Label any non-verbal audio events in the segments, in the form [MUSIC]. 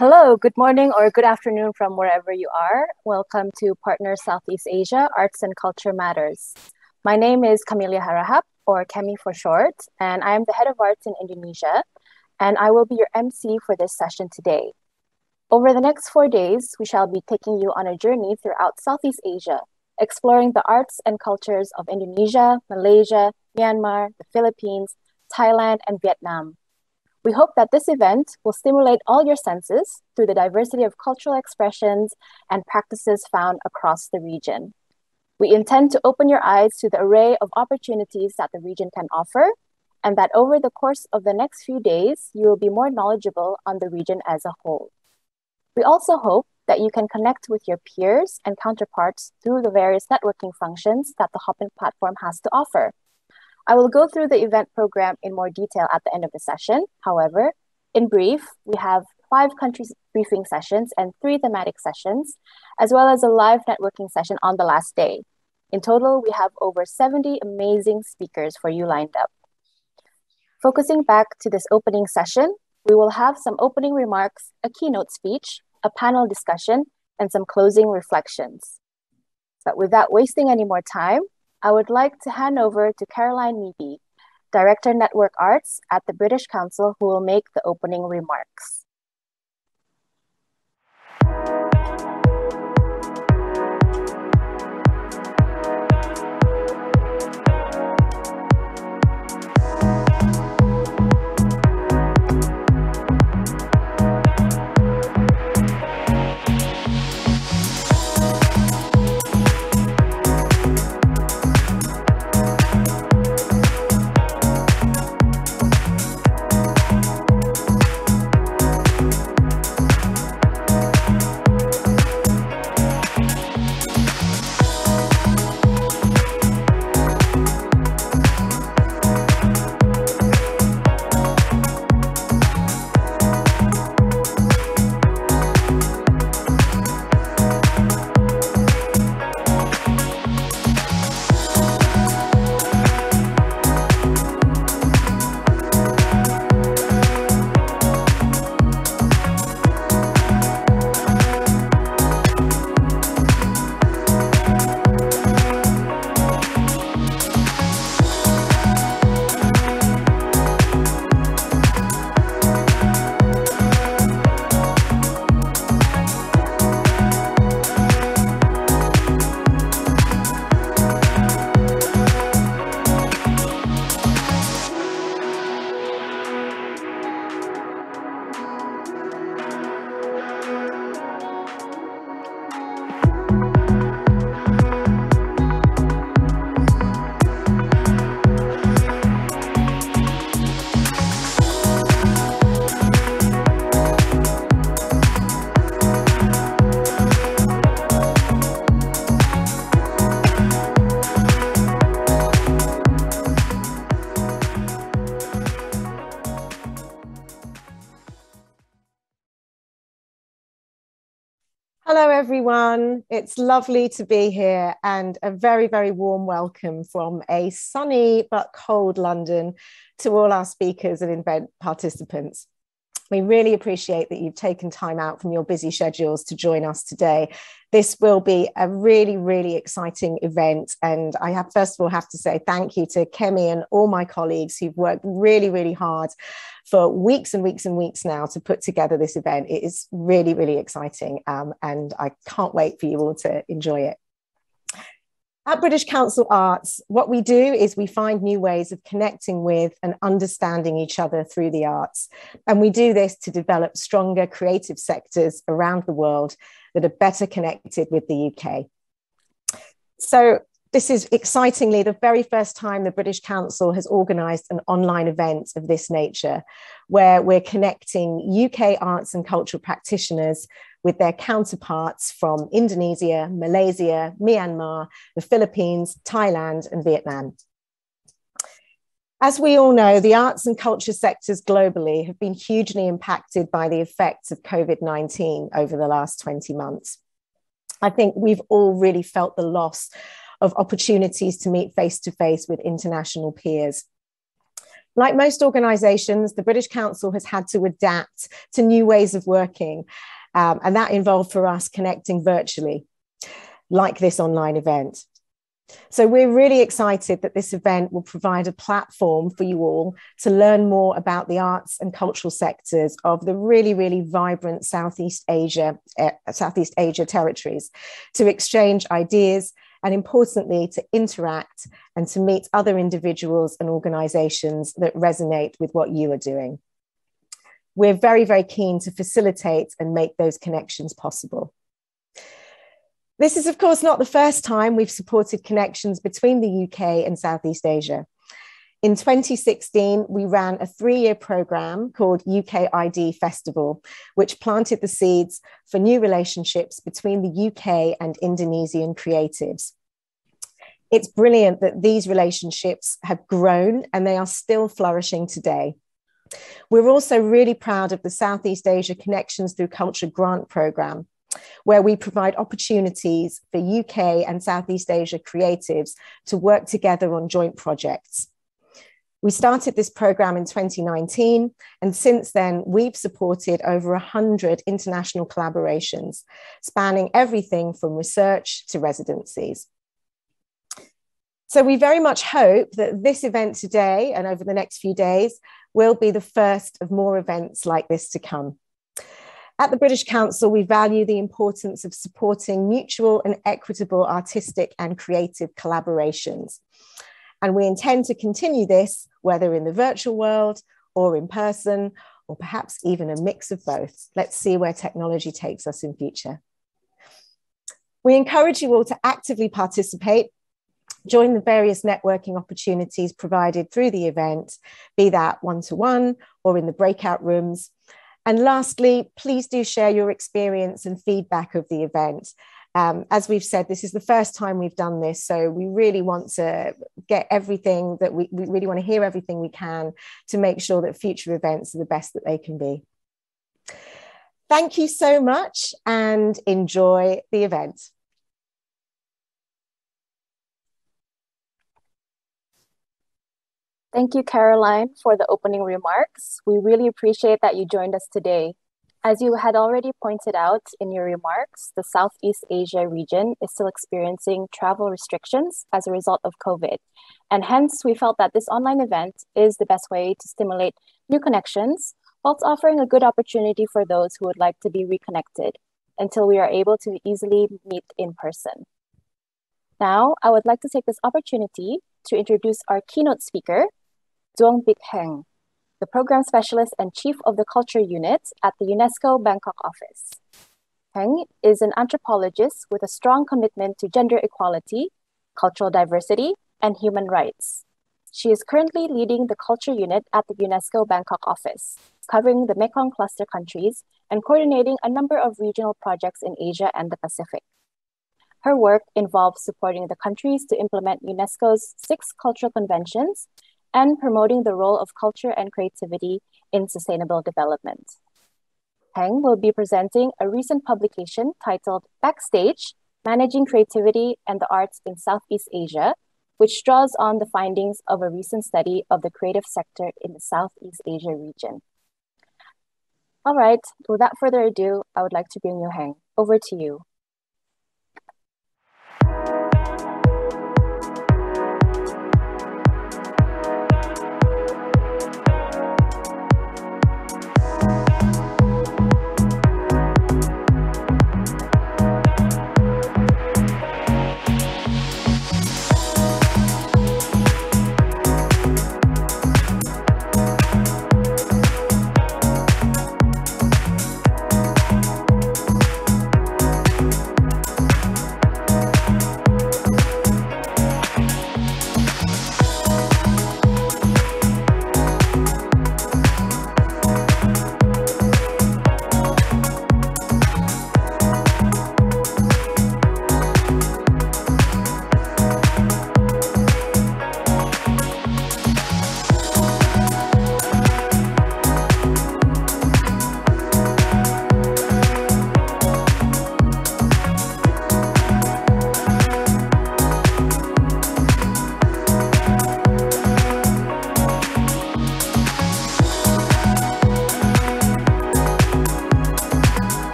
Hello, good morning or good afternoon from wherever you are. Welcome to Partner Southeast Asia Arts and Culture Matters. My name is Camelia Harahap, or Kemi for short, and I am the head of arts in Indonesia, and I will be your MC for this session today. Over the next four days, we shall be taking you on a journey throughout Southeast Asia, exploring the arts and cultures of Indonesia, Malaysia, Myanmar, the Philippines, Thailand, and Vietnam. We hope that this event will stimulate all your senses through the diversity of cultural expressions and practices found across the region. We intend to open your eyes to the array of opportunities that the region can offer, and that over the course of the next few days, you will be more knowledgeable on the region as a whole. We also hope that you can connect with your peers and counterparts through the various networking functions that the Hopin platform has to offer I will go through the event program in more detail at the end of the session. However, in brief, we have five country briefing sessions and three thematic sessions, as well as a live networking session on the last day. In total, we have over 70 amazing speakers for you lined up. Focusing back to this opening session, we will have some opening remarks, a keynote speech, a panel discussion, and some closing reflections. But without wasting any more time, I would like to hand over to Caroline Meaby, Director Network Arts at the British Council, who will make the opening remarks. Everyone. It's lovely to be here and a very, very warm welcome from a sunny but cold London to all our speakers and event participants. We really appreciate that you've taken time out from your busy schedules to join us today. This will be a really, really exciting event. And I have, first of all, have to say thank you to Kemi and all my colleagues who've worked really, really hard for weeks and weeks and weeks now to put together this event. It is really, really exciting. Um, and I can't wait for you all to enjoy it. At British Council Arts, what we do is we find new ways of connecting with and understanding each other through the arts. And we do this to develop stronger creative sectors around the world that are better connected with the UK. So this is excitingly the very first time the British Council has organised an online event of this nature, where we're connecting UK arts and cultural practitioners with their counterparts from Indonesia, Malaysia, Myanmar, the Philippines, Thailand, and Vietnam. As we all know, the arts and culture sectors globally have been hugely impacted by the effects of COVID 19 over the last 20 months. I think we've all really felt the loss of opportunities to meet face to face with international peers. Like most organisations, the British Council has had to adapt to new ways of working, um, and that involved for us connecting virtually, like this online event. So we're really excited that this event will provide a platform for you all to learn more about the arts and cultural sectors of the really, really vibrant Southeast Asia, uh, Southeast Asia territories, to exchange ideas and importantly, to interact and to meet other individuals and organizations that resonate with what you are doing. We're very, very keen to facilitate and make those connections possible. This is, of course, not the first time we've supported connections between the UK and Southeast Asia. In 2016, we ran a three year program called UK ID Festival, which planted the seeds for new relationships between the UK and Indonesian creatives. It's brilliant that these relationships have grown and they are still flourishing today. We're also really proud of the Southeast Asia Connections Through Culture grant program, where we provide opportunities for UK and Southeast Asia creatives to work together on joint projects. We started this program in 2019, and since then, we've supported over 100 international collaborations, spanning everything from research to residencies. So, we very much hope that this event today and over the next few days will be the first of more events like this to come. At the British Council, we value the importance of supporting mutual and equitable artistic and creative collaborations. And we intend to continue this, whether in the virtual world or in person, or perhaps even a mix of both. Let's see where technology takes us in future. We encourage you all to actively participate join the various networking opportunities provided through the event, be that one to one or in the breakout rooms. And lastly, please do share your experience and feedback of the event. Um, as we've said, this is the first time we've done this, so we really want to get everything that we, we really want to hear everything we can to make sure that future events are the best that they can be. Thank you so much and enjoy the event. Thank you, Caroline, for the opening remarks. We really appreciate that you joined us today. As you had already pointed out in your remarks, the Southeast Asia region is still experiencing travel restrictions as a result of COVID. And hence, we felt that this online event is the best way to stimulate new connections whilst offering a good opportunity for those who would like to be reconnected until we are able to easily meet in person. Now, I would like to take this opportunity to introduce our keynote speaker, Duong Bích Hạnh, the program specialist and chief of the culture unit at the UNESCO Bangkok office. Hạnh is an anthropologist with a strong commitment to gender equality, cultural diversity, and human rights. She is currently leading the culture unit at the UNESCO Bangkok office, covering the Mekong cluster countries and coordinating a number of regional projects in Asia and the Pacific. Her work involves supporting the countries to implement UNESCO's six cultural conventions and promoting the role of culture and creativity in sustainable development. Hạnh will be presenting a recent publication titled Backstage Managing Creativity and the Arts in Southeast Asia, which draws on the findings of a recent study of the creative sector in the Southeast Asia region. All right, without further ado, I would like to bring you Hạnh. Over to you.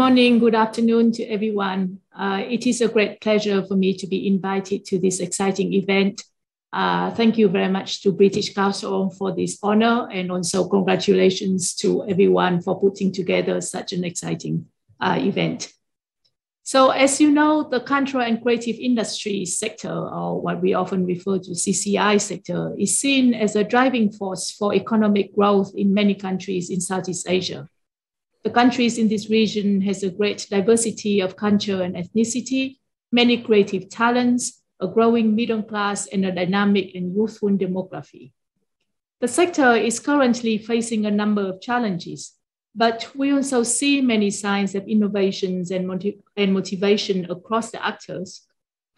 Morning, good afternoon to everyone. Uh, it is a great pleasure for me to be invited to this exciting event. Uh, thank you very much to British Council for this honor and also congratulations to everyone for putting together such an exciting uh, event. So as you know, the cultural and creative industry sector, or what we often refer to CCI sector, is seen as a driving force for economic growth in many countries in Southeast Asia. The countries in this region has a great diversity of culture and ethnicity, many creative talents, a growing middle class, and a dynamic and youthful demography. The sector is currently facing a number of challenges, but we also see many signs of innovations and, motiv- and motivation across the actors,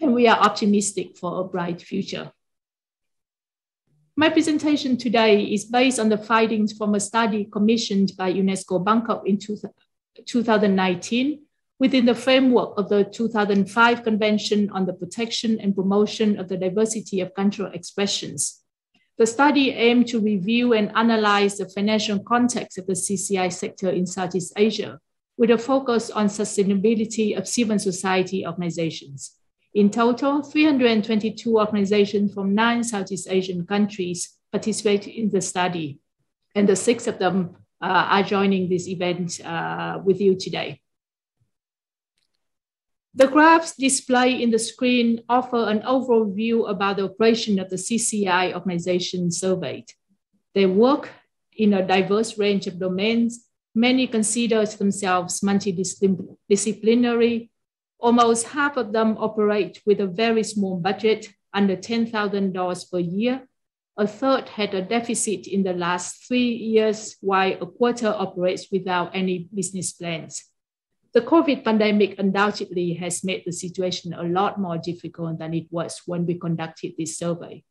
and we are optimistic for a bright future. My presentation today is based on the findings from a study commissioned by UNESCO Bangkok in 2019 within the framework of the 2005 Convention on the Protection and Promotion of the Diversity of Cultural Expressions. The study aimed to review and analyze the financial context of the CCI sector in Southeast Asia with a focus on sustainability of civil society organizations. In total, 322 organizations from nine Southeast Asian countries participated in the study, and the six of them uh, are joining this event uh, with you today. The graphs displayed in the screen offer an overall view about the operation of the CCI organization surveyed. They work in a diverse range of domains. Many consider themselves multidisciplinary Almost half of them operate with a very small budget, under $10,000 per year. A third had a deficit in the last three years, while a quarter operates without any business plans. The COVID pandemic undoubtedly has made the situation a lot more difficult than it was when we conducted this survey.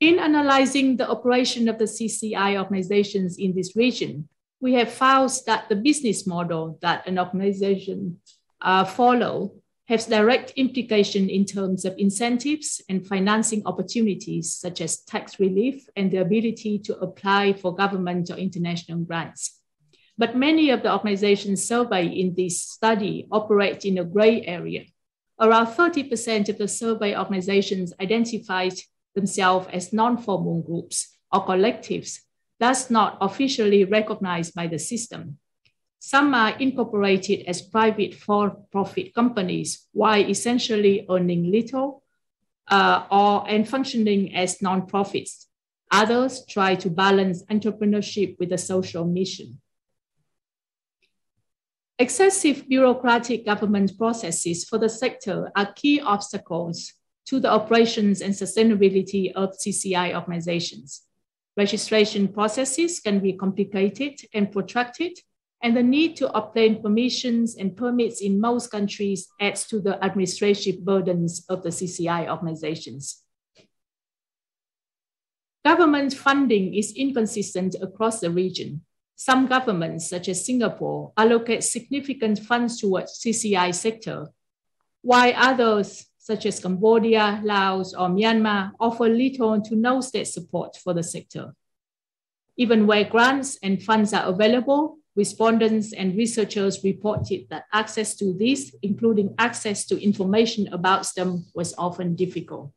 In analyzing the operation of the CCI organizations in this region, we have found that the business model that an organization uh, follow has direct implication in terms of incentives and financing opportunities such as tax relief and the ability to apply for government or international grants. But many of the organizations surveyed in this study operate in a gray area. Around 30% of the survey organizations identified themselves as non-formal groups or collectives thus not officially recognized by the system. Some are incorporated as private for-profit companies while essentially earning little uh, or and functioning as non-profits. Others try to balance entrepreneurship with a social mission. Excessive bureaucratic government processes for the sector are key obstacles to the operations and sustainability of CCI organizations. Registration processes can be complicated and protracted, and the need to obtain permissions and permits in most countries adds to the administrative burdens of the CCI organizations. Government funding is inconsistent across the region. Some governments, such as Singapore, allocate significant funds towards CCI sector, while others such as Cambodia, Laos, or Myanmar, offer little to no state support for the sector. Even where grants and funds are available, respondents and researchers reported that access to these, including access to information about them, was often difficult.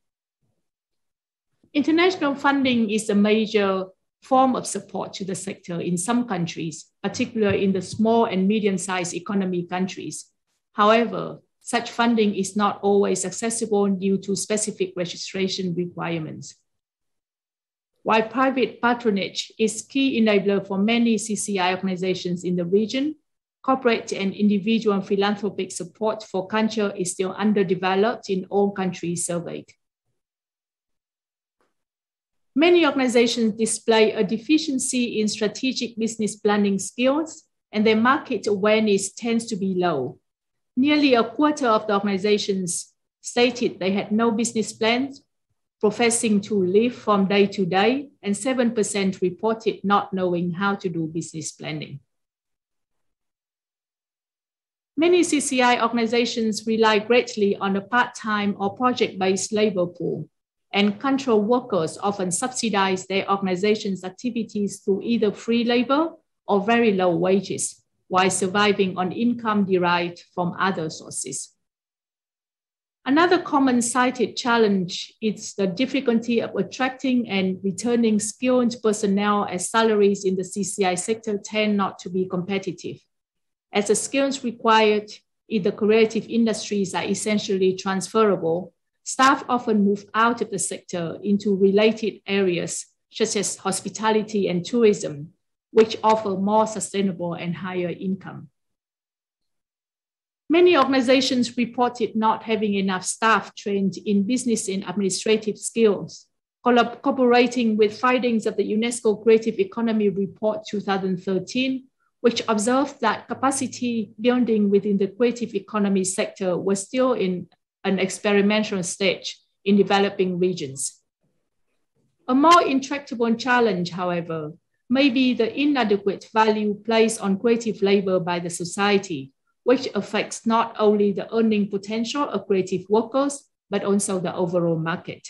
International funding is a major form of support to the sector in some countries, particularly in the small and medium-sized economy countries. However, such funding is not always accessible due to specific registration requirements. While private patronage is key enabler for many CCI organizations in the region, corporate and individual philanthropic support for culture is still underdeveloped in all countries surveyed. Many organizations display a deficiency in strategic business planning skills and their market awareness tends to be low. Nearly a quarter of the organizations stated they had no business plans, professing to live from day to day, and 7% reported not knowing how to do business planning. Many CCI organizations rely greatly on a part-time or project-based labor pool, and control workers often subsidize their organization's activities through either free labor or very low wages. While surviving on income derived from other sources. Another common cited challenge is the difficulty of attracting and returning skilled personnel as salaries in the CCI sector tend not to be competitive. As the skills required in the creative industries are essentially transferable, staff often move out of the sector into related areas such as hospitality and tourism, which offer more sustainable and higher income. Many organizations reported not having enough staff trained in business and administrative skills. Collaborating with findings of the UNESCO Creative Economy Report 2013, which observed that capacity building within the creative economy sector was still in an experimental stage in developing regions. A more intractable challenge, however, may be the inadequate value placed on creative labor by the society, which affects not only the earning potential of creative workers, but also the overall market.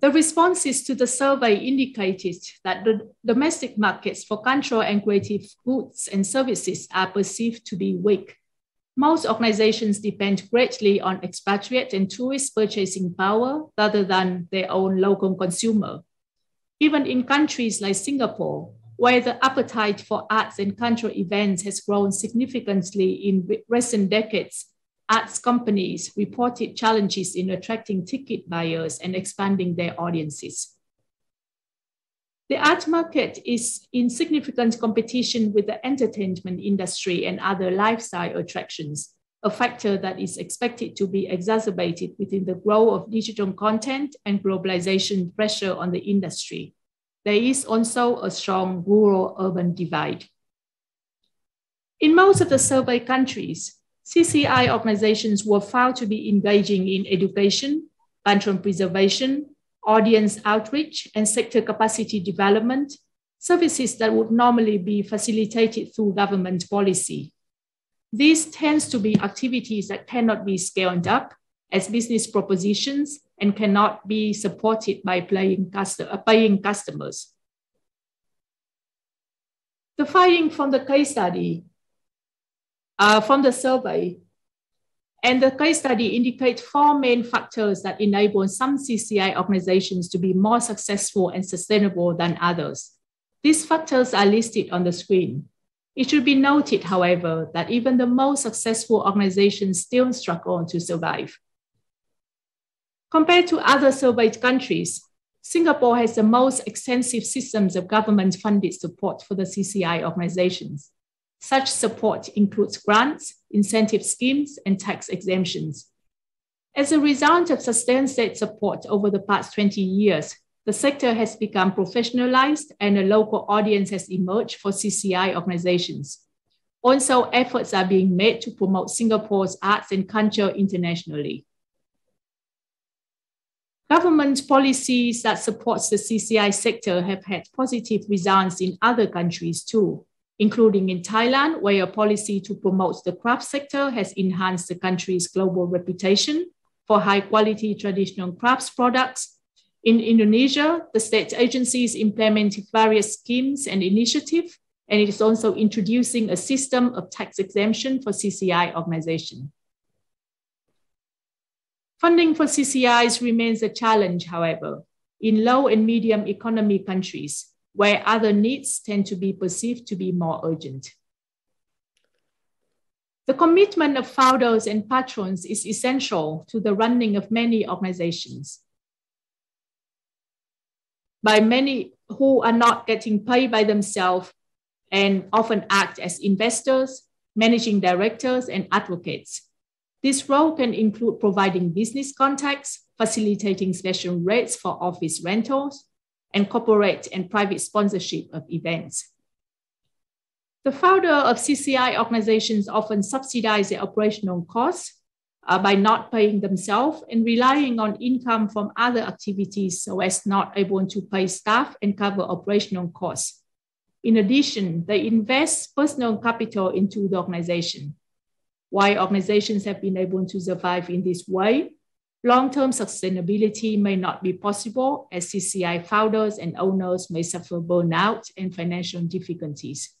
The responses to the survey indicated that the domestic markets for cultural and creative goods and services are perceived to be weak. Most organizations depend greatly on expatriate and tourist purchasing power rather than their own local consumer. Even in countries like Singapore, where the appetite for arts and cultural events has grown significantly in recent decades, arts companies reported challenges in attracting ticket buyers and expanding their audiences. The art market is in significant competition with the entertainment industry and other lifestyle attractions, a factor that is expected to be exacerbated within the growth of digital content and globalization pressure on the industry there is also a strong rural urban divide. In most of the survey countries, CCI organizations were found to be engaging in education, cultural preservation, audience outreach, and sector capacity development, services that would normally be facilitated through government policy. These tends to be activities that cannot be scaled up as business propositions and cannot be supported by uh, paying customers. The finding from the case study, uh, from the survey, and the case study indicate four main factors that enable some CCI organizations to be more successful and sustainable than others. These factors are listed on the screen. It should be noted, however, that even the most successful organizations still struggle to survive. Compared to other surveyed countries, Singapore has the most extensive systems of government funded support for the CCI organizations. Such support includes grants, incentive schemes, and tax exemptions. As a result of sustained state support over the past 20 years, the sector has become professionalized and a local audience has emerged for CCI organizations. Also, efforts are being made to promote Singapore's arts and culture internationally. Government policies that supports the CCI sector have had positive results in other countries too, including in Thailand, where a policy to promote the craft sector has enhanced the country's global reputation for high quality traditional crafts products. In Indonesia, the state agencies implemented various schemes and initiatives, and it is also introducing a system of tax exemption for CCI organizations. Funding for CCIs remains a challenge, however, in low and medium economy countries where other needs tend to be perceived to be more urgent. The commitment of founders and patrons is essential to the running of many organizations. By many who are not getting paid by themselves and often act as investors, managing directors, and advocates this role can include providing business contacts, facilitating special rates for office rentals, and corporate and private sponsorship of events. The founder of CCI organizations often subsidize their operational costs uh, by not paying themselves and relying on income from other activities so as not able to pay staff and cover operational costs. In addition, they invest personal capital into the organization. While organizations have been able to survive in this way, long-term sustainability may not be possible as CCI founders and owners may suffer burnout and financial difficulties.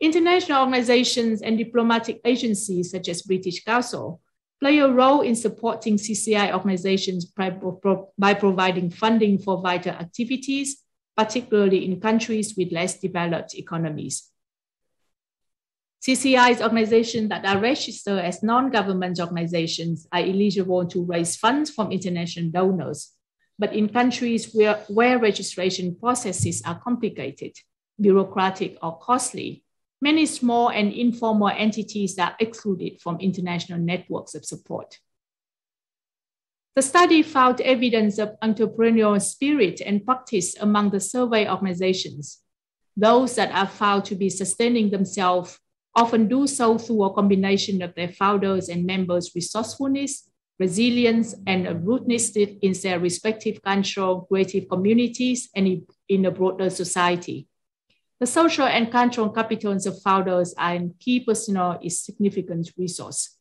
International organizations and diplomatic agencies such as British Council play a role in supporting CCI organizations by providing funding for vital activities, particularly in countries with less developed economies. CCI's organizations that are registered as non-government organizations are eligible to raise funds from international donors. But in countries where, where registration processes are complicated, bureaucratic, or costly, many small and informal entities are excluded from international networks of support. The study found evidence of entrepreneurial spirit and practice among the survey organizations. Those that are found to be sustaining themselves often do so through a combination of their founders and members' resourcefulness, resilience, and a rootedness in their respective cultural creative communities and in a broader society. The social and cultural capitals of founders and key personnel is significant resource.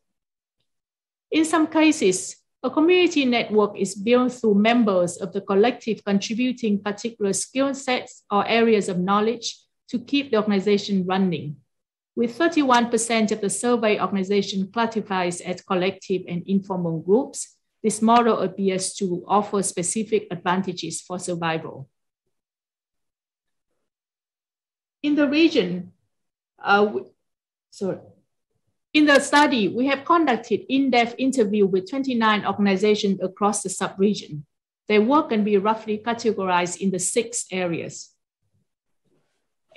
In some cases, a community network is built through members of the collective contributing particular skill sets or areas of knowledge to keep the organization running. With 31% of the survey organization classified as collective and informal groups, this model appears to offer specific advantages for survival. In the region, uh, sorry, in the study, we have conducted in-depth interview with 29 organizations across the sub-region. Their work can be roughly categorized in the six areas.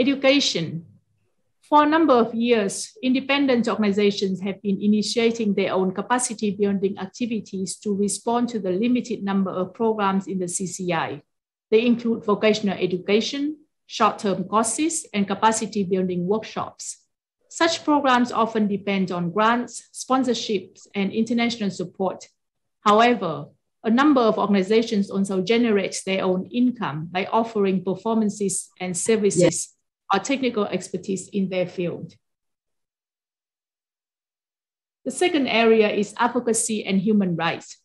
Education. For a number of years, independent organizations have been initiating their own capacity building activities to respond to the limited number of programs in the CCI. They include vocational education, short-term courses, and capacity building workshops. Such programs often depend on grants, sponsorships, and international support. However, a number of organizations also generate their own income by offering performances and services yes. or technical expertise in their field. The second area is advocacy and human rights.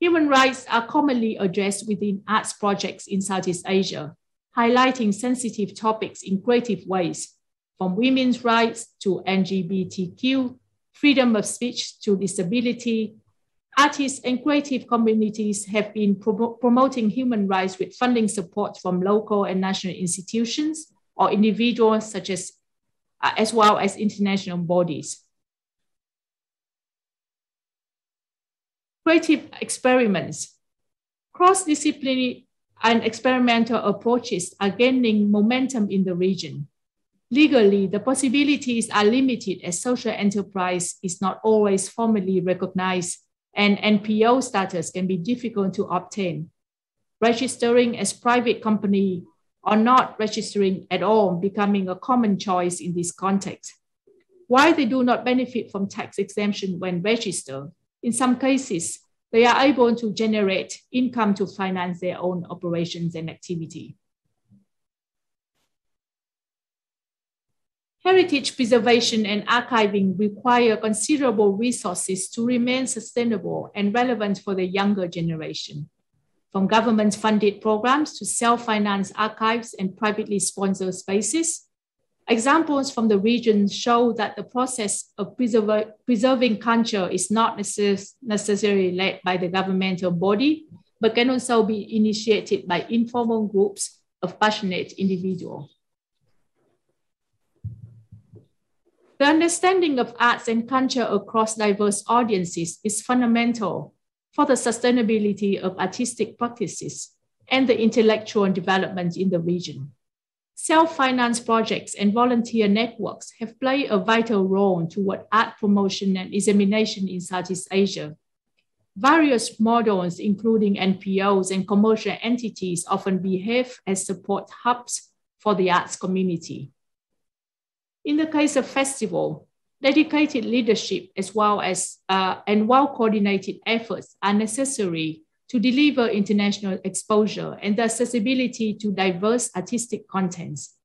Human rights are commonly addressed within arts projects in Southeast Asia, highlighting sensitive topics in creative ways, from women's rights to LGBTQ, freedom of speech to disability. Artists and creative communities have been pro promoting human rights with funding support from local and national institutions or individuals such as, uh, as well as international bodies. Creative experiments. Cross-disciplinary and experimental approaches are gaining momentum in the region. Legally, the possibilities are limited as social enterprise is not always formally recognized and NPO status can be difficult to obtain. Registering as private company or not registering at all becoming a common choice in this context. While they do not benefit from tax exemption when registered, in some cases, they are able to generate income to finance their own operations and activity. Heritage preservation and archiving require considerable resources to remain sustainable and relevant for the younger generation. From government-funded programs to self-financed archives and privately sponsored spaces, Examples from the region show that the process of preserving culture is not necess necessarily led by the governmental body, but can also be initiated by informal groups of passionate individuals. The understanding of arts and culture across diverse audiences is fundamental for the sustainability of artistic practices and the intellectual development in the region. Self-finance projects and volunteer networks have played a vital role toward art promotion and dissemination in Southeast Asia. Various models, including NPOs and commercial entities, often behave as support hubs for the arts community. In the case of festival, dedicated leadership as well as uh, and well-coordinated efforts are necessary to deliver international exposure and the accessibility to diverse artistic contents.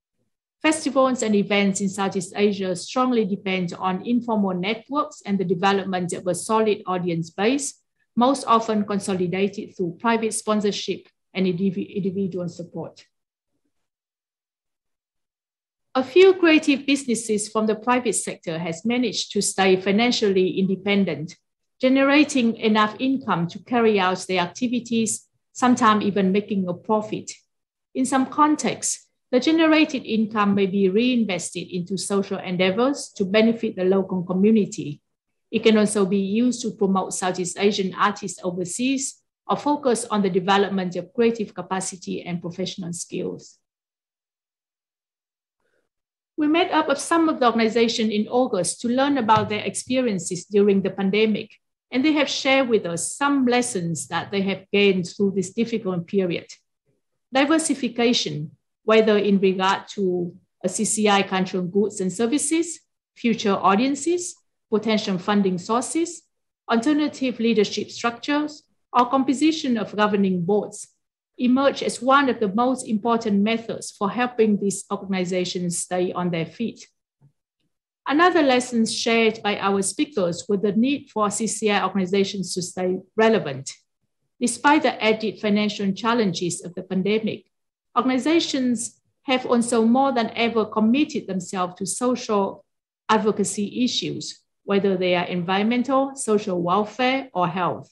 Festivals and events in Southeast Asia strongly depend on informal networks and the development of a solid audience base, most often consolidated through private sponsorship and individual support. A few creative businesses from the private sector has managed to stay financially independent, generating enough income to carry out their activities, sometimes even making a profit. In some contexts, the generated income may be reinvested into social endeavors to benefit the local community. It can also be used to promote Southeast Asian artists overseas or focus on the development of creative capacity and professional skills. We met up with some of the organization in August to learn about their experiences during the pandemic, and they have shared with us some lessons that they have gained through this difficult period. Diversification, whether in regard to a CCI country goods and services, future audiences, potential funding sources, alternative leadership structures, or composition of governing boards emerge as one of the most important methods for helping these organizations stay on their feet. Another lesson shared by our speakers was the need for CCI organizations to stay relevant. Despite the added financial challenges of the pandemic, organizations have also more than ever committed themselves to social advocacy issues, whether they are environmental, social welfare, or health.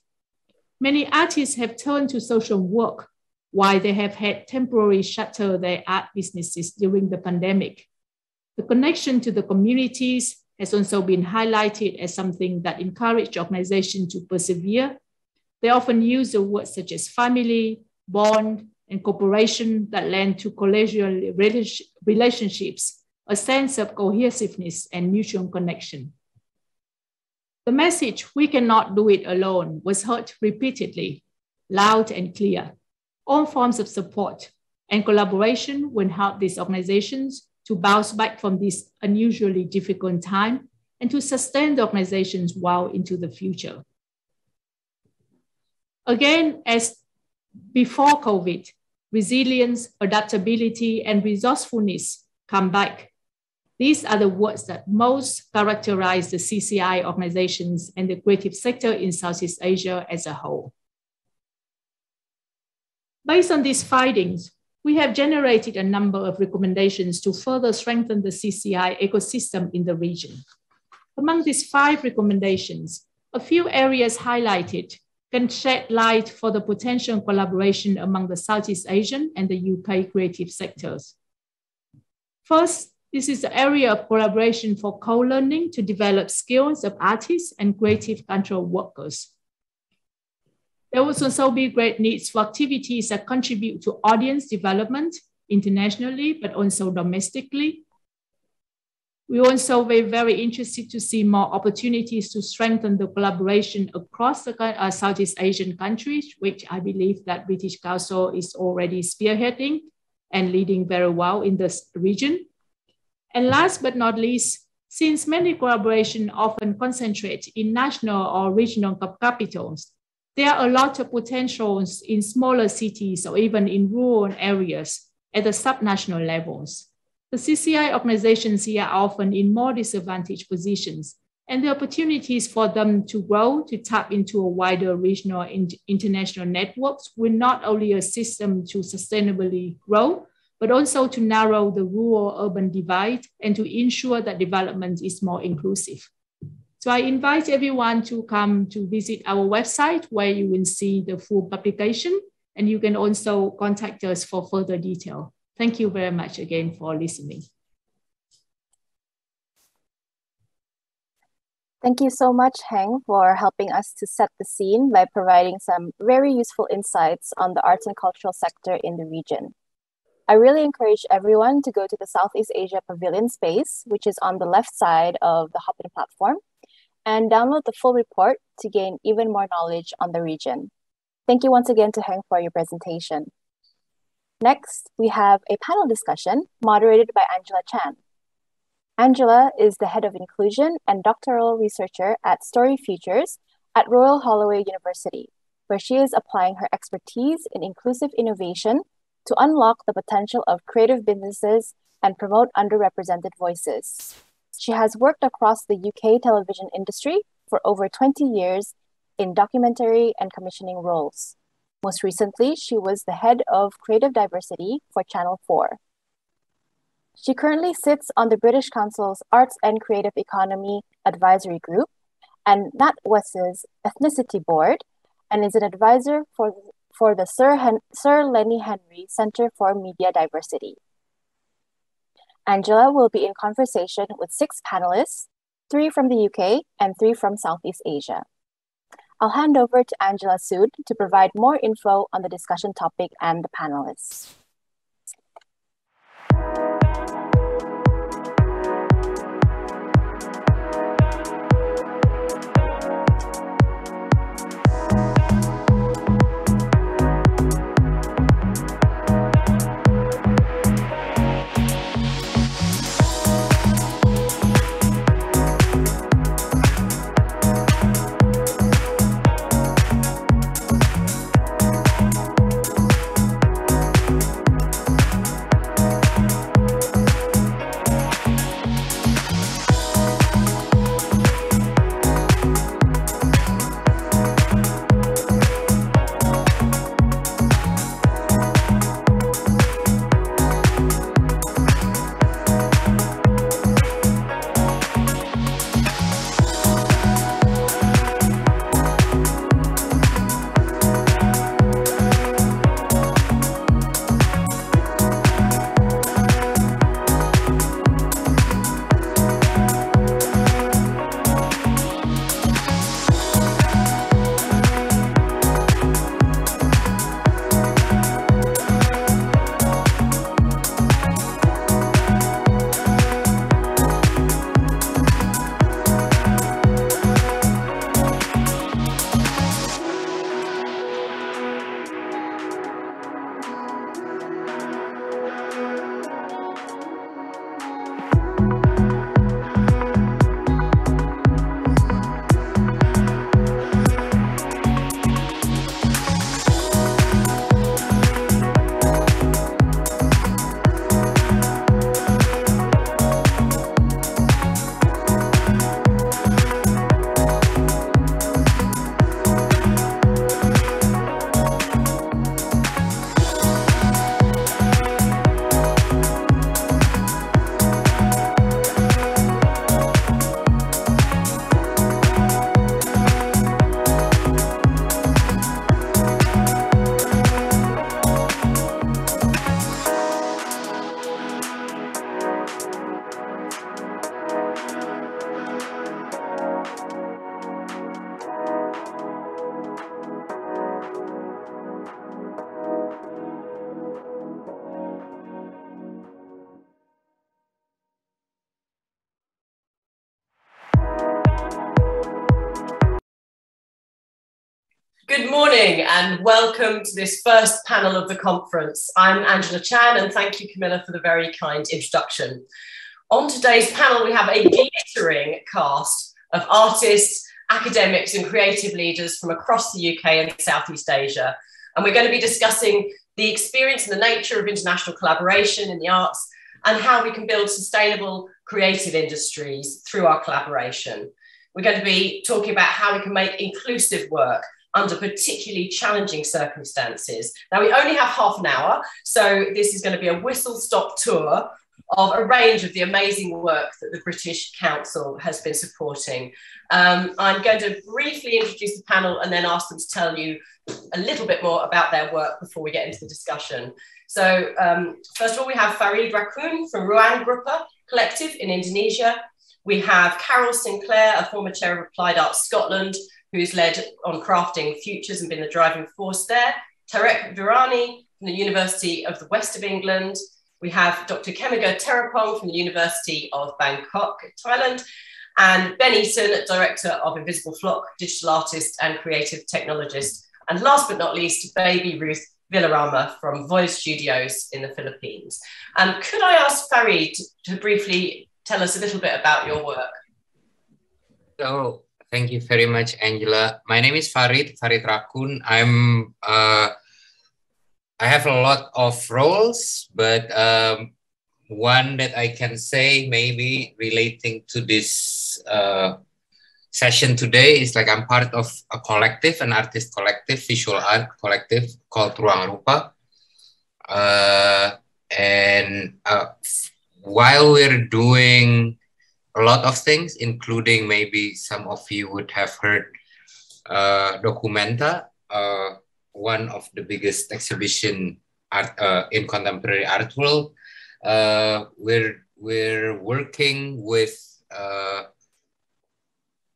Many artists have turned to social work while they have had temporarily shutter their art businesses during the pandemic. The connection to the communities has also been highlighted as something that encouraged organizations to persevere. They often use the words such as family, bond, and cooperation that lend to collegial relationships, a sense of cohesiveness and mutual connection. The message, we cannot do it alone, was heard repeatedly, loud and clear all forms of support and collaboration will help these organizations to bounce back from this unusually difficult time and to sustain the organizations well into the future. Again, as before COVID, resilience, adaptability, and resourcefulness come back. These are the words that most characterize the CCI organizations and the creative sector in Southeast Asia as a whole. Based on these findings, we have generated a number of recommendations to further strengthen the CCI ecosystem in the region. Among these five recommendations, a few areas highlighted can shed light for the potential collaboration among the Southeast Asian and the UK creative sectors. First, this is the area of collaboration for co-learning to develop skills of artists and creative cultural workers. There will also be great needs for activities that contribute to audience development internationally, but also domestically. We also very, very interested to see more opportunities to strengthen the collaboration across the uh, Southeast Asian countries, which I believe that British Council is already spearheading and leading very well in this region. And last but not least, since many collaboration often concentrate in national or regional capitals, there are a lot of potentials in smaller cities or even in rural areas at the subnational levels. The CCI organizations here are often in more disadvantaged positions, and the opportunities for them to grow, to tap into a wider regional and international networks will not only assist them to sustainably grow, but also to narrow the rural urban divide and to ensure that development is more inclusive. So I invite everyone to come to visit our website where you will see the full publication and you can also contact us for further detail. Thank you very much again for listening. Thank you so much, Hạnh, for helping us to set the scene by providing some very useful insights on the arts and cultural sector in the region. I really encourage everyone to go to the Southeast Asia Pavilion space, which is on the left side of the Hopin platform, and download the full report to gain even more knowledge on the region. Thank you once again to Hạnh for your presentation. Next, we have a panel discussion moderated by Angela Chan. Angela is the head of inclusion and doctoral researcher at Story Futures at Royal Holloway University, where she is applying her expertise in inclusive innovation to unlock the potential of creative businesses and promote underrepresented voices. She has worked across the UK television industry for over 20 years in documentary and commissioning roles. Most recently, she was the head of creative diversity for Channel 4. She currently sits on the British Council's Arts and Creative Economy Advisory Group and NatWest's Ethnicity Board and is an advisor for, for the Sir, Hen- Sir Lenny Henry Center for Media Diversity. Angela will be in conversation with six panelists, three from the UK and three from Southeast Asia. I'll hand over to Angela Sood to provide more info on the discussion topic and the panelists. Welcome to this first panel of the conference. I'm Angela Chan and thank you, Camelia, for the very kind introduction. On today's panel, we have a glittering cast of artists, academics, and creative leaders from across the UK and Southeast Asia. And we're going to be discussing the experience and the nature of international collaboration in the arts and how we can build sustainable creative industries through our collaboration. We're going to be talking about how we can make inclusive work under particularly challenging circumstances. Now, we only have half an hour, so this is going to be a whistle stop tour of a range of the amazing work that the British Council has been supporting. Um, I'm going to briefly introduce the panel and then ask them to tell you a little bit more about their work before we get into the discussion. So um, first of all, we have Farid Rakun from ruangrupa Collective in Indonesia. We have Carol Sinclair, a former chair of Applied Arts Scotland, who's led on crafting futures and been the driving force there. Tarek Virani from the University of the West of England. We have Dr. Khemmiga Teerapong from the University of Bangkok, Thailand. And Ben Eaton, Director of Invisible Flock, digital artist and creative technologist. And last but not least, Baby Ruth Villarama from Voyage Studios in the Philippines. Um, could I ask Farid to briefly tell us a little bit about your work? So Thank you very much, Angela. My name is Farid, Farid Rakun. I'm, uh, I have a lot of roles, but um, one that I can say maybe relating to this uh, session today is like I'm part of a collective, an artist collective, visual art collective called ruangrupa. Uh, and uh, while we're doing a lot of things, including maybe some of you would have heard uh, Documenta, uh, one of the biggest exhibition art, uh, in contemporary art world. Uh, we're we're working with uh,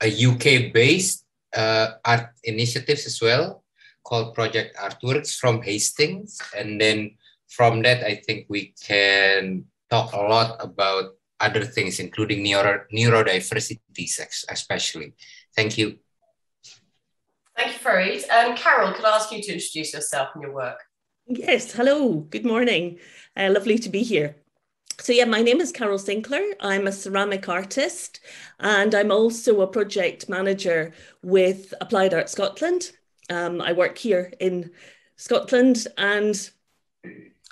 a UK-based uh, art initiatives as well called Project Artworks from Hastings, and then from that, I think we can talk a lot about other things, including neuro neurodiversities, especially. Thank you. Thank you, Farid. Um, Carol, could I ask you to introduce yourself and your work? Yes, hello, good morning. Uh, lovely to be here. So, yeah, my name is Carol Sinclair. I'm a ceramic artist and I'm also a project manager with Applied Art Scotland. Um, I work here in Scotland and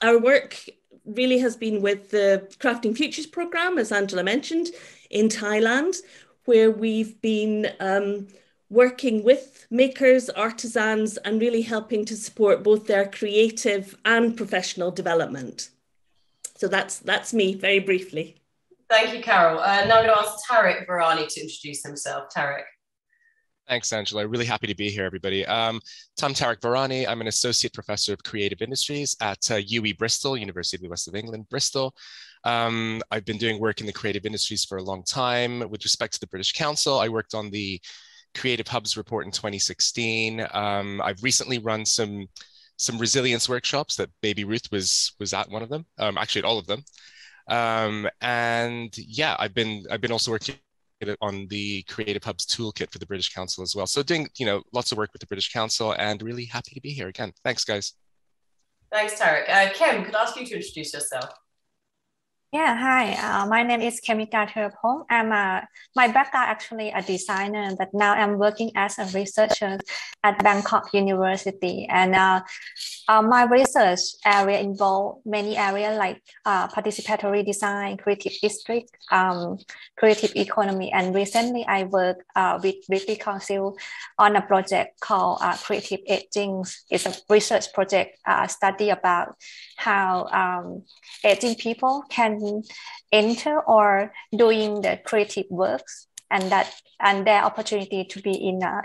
our work really has been with the Crafting Futures program, as Angela mentioned, in Thailand, where we've been um, working with makers, artisans, and really helping to support both their creative and professional development. So that's that's me very briefly. Thank you, Carol. Uh, now I'm going to ask Tarek Virani to introduce himself. Tarek. Thanks, Angela. Really happy to be here, everybody. Um, Tom Tarek Virani. I'm an associate professor of creative industries at uh, UWE Bristol, University of the West of England, Bristol. Um, I've been doing work in the creative industries for a long time. With respect to the British Council, I worked on the Creative Hubs report in 2016. Um, I've recently run some some resilience workshops that Baby Ruth was was at one of them, um, actually at all of them. Um, and yeah, I've been I've been also working on the Creative Hubs toolkit for the British Council as well. So doing, you know, lots of work with the British Council and really happy to be here again. Thanks, guys. Thanks, Tarek. Uh, Kim, could I ask you to introduce yourself? Yeah, hi. Uh, my name is Khemmiga Teerapong. I'm a, my background actually a designer, but now I'm working as a researcher at Bangkok University. And uh, uh, my research area involve many areas like uh, participatory design, creative district, um, creative economy. And recently I work uh, with British Council on a project called uh, Creative Aging. It's a research project uh, study about how um, aging people can enter or doing the creative works and that and their opportunity to be in a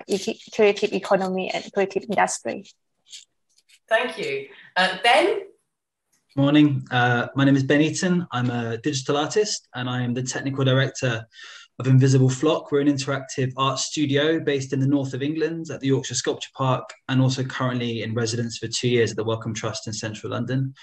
creative economy and creative industry. Thank you. Uh, ben? Morning. Uh, my name is Ben Eaton. I'm a digital artist and I am the technical director of Invisible Flock. We're an interactive art studio based in the north of England at the Yorkshire Sculpture Park and also currently in residence for two years at the Wellcome Trust in central London.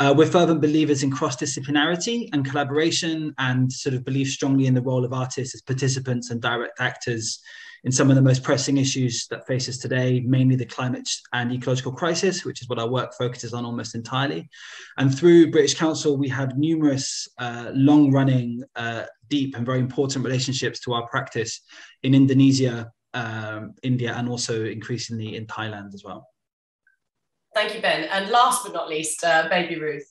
Uh, we're fervent believers in cross disciplinarity and collaboration and sort of believe strongly in the role of artists as participants and direct actors in some of the most pressing issues that face us today, mainly the climate and ecological crisis, which is what our work focuses on almost entirely. And through British Council, we have numerous uh, long running, uh, deep, and very important relationships to our practice in Indonesia, um, India, and also increasingly in Thailand as well. Thank you, Ben. And last but not least, uh, Baby Ruth.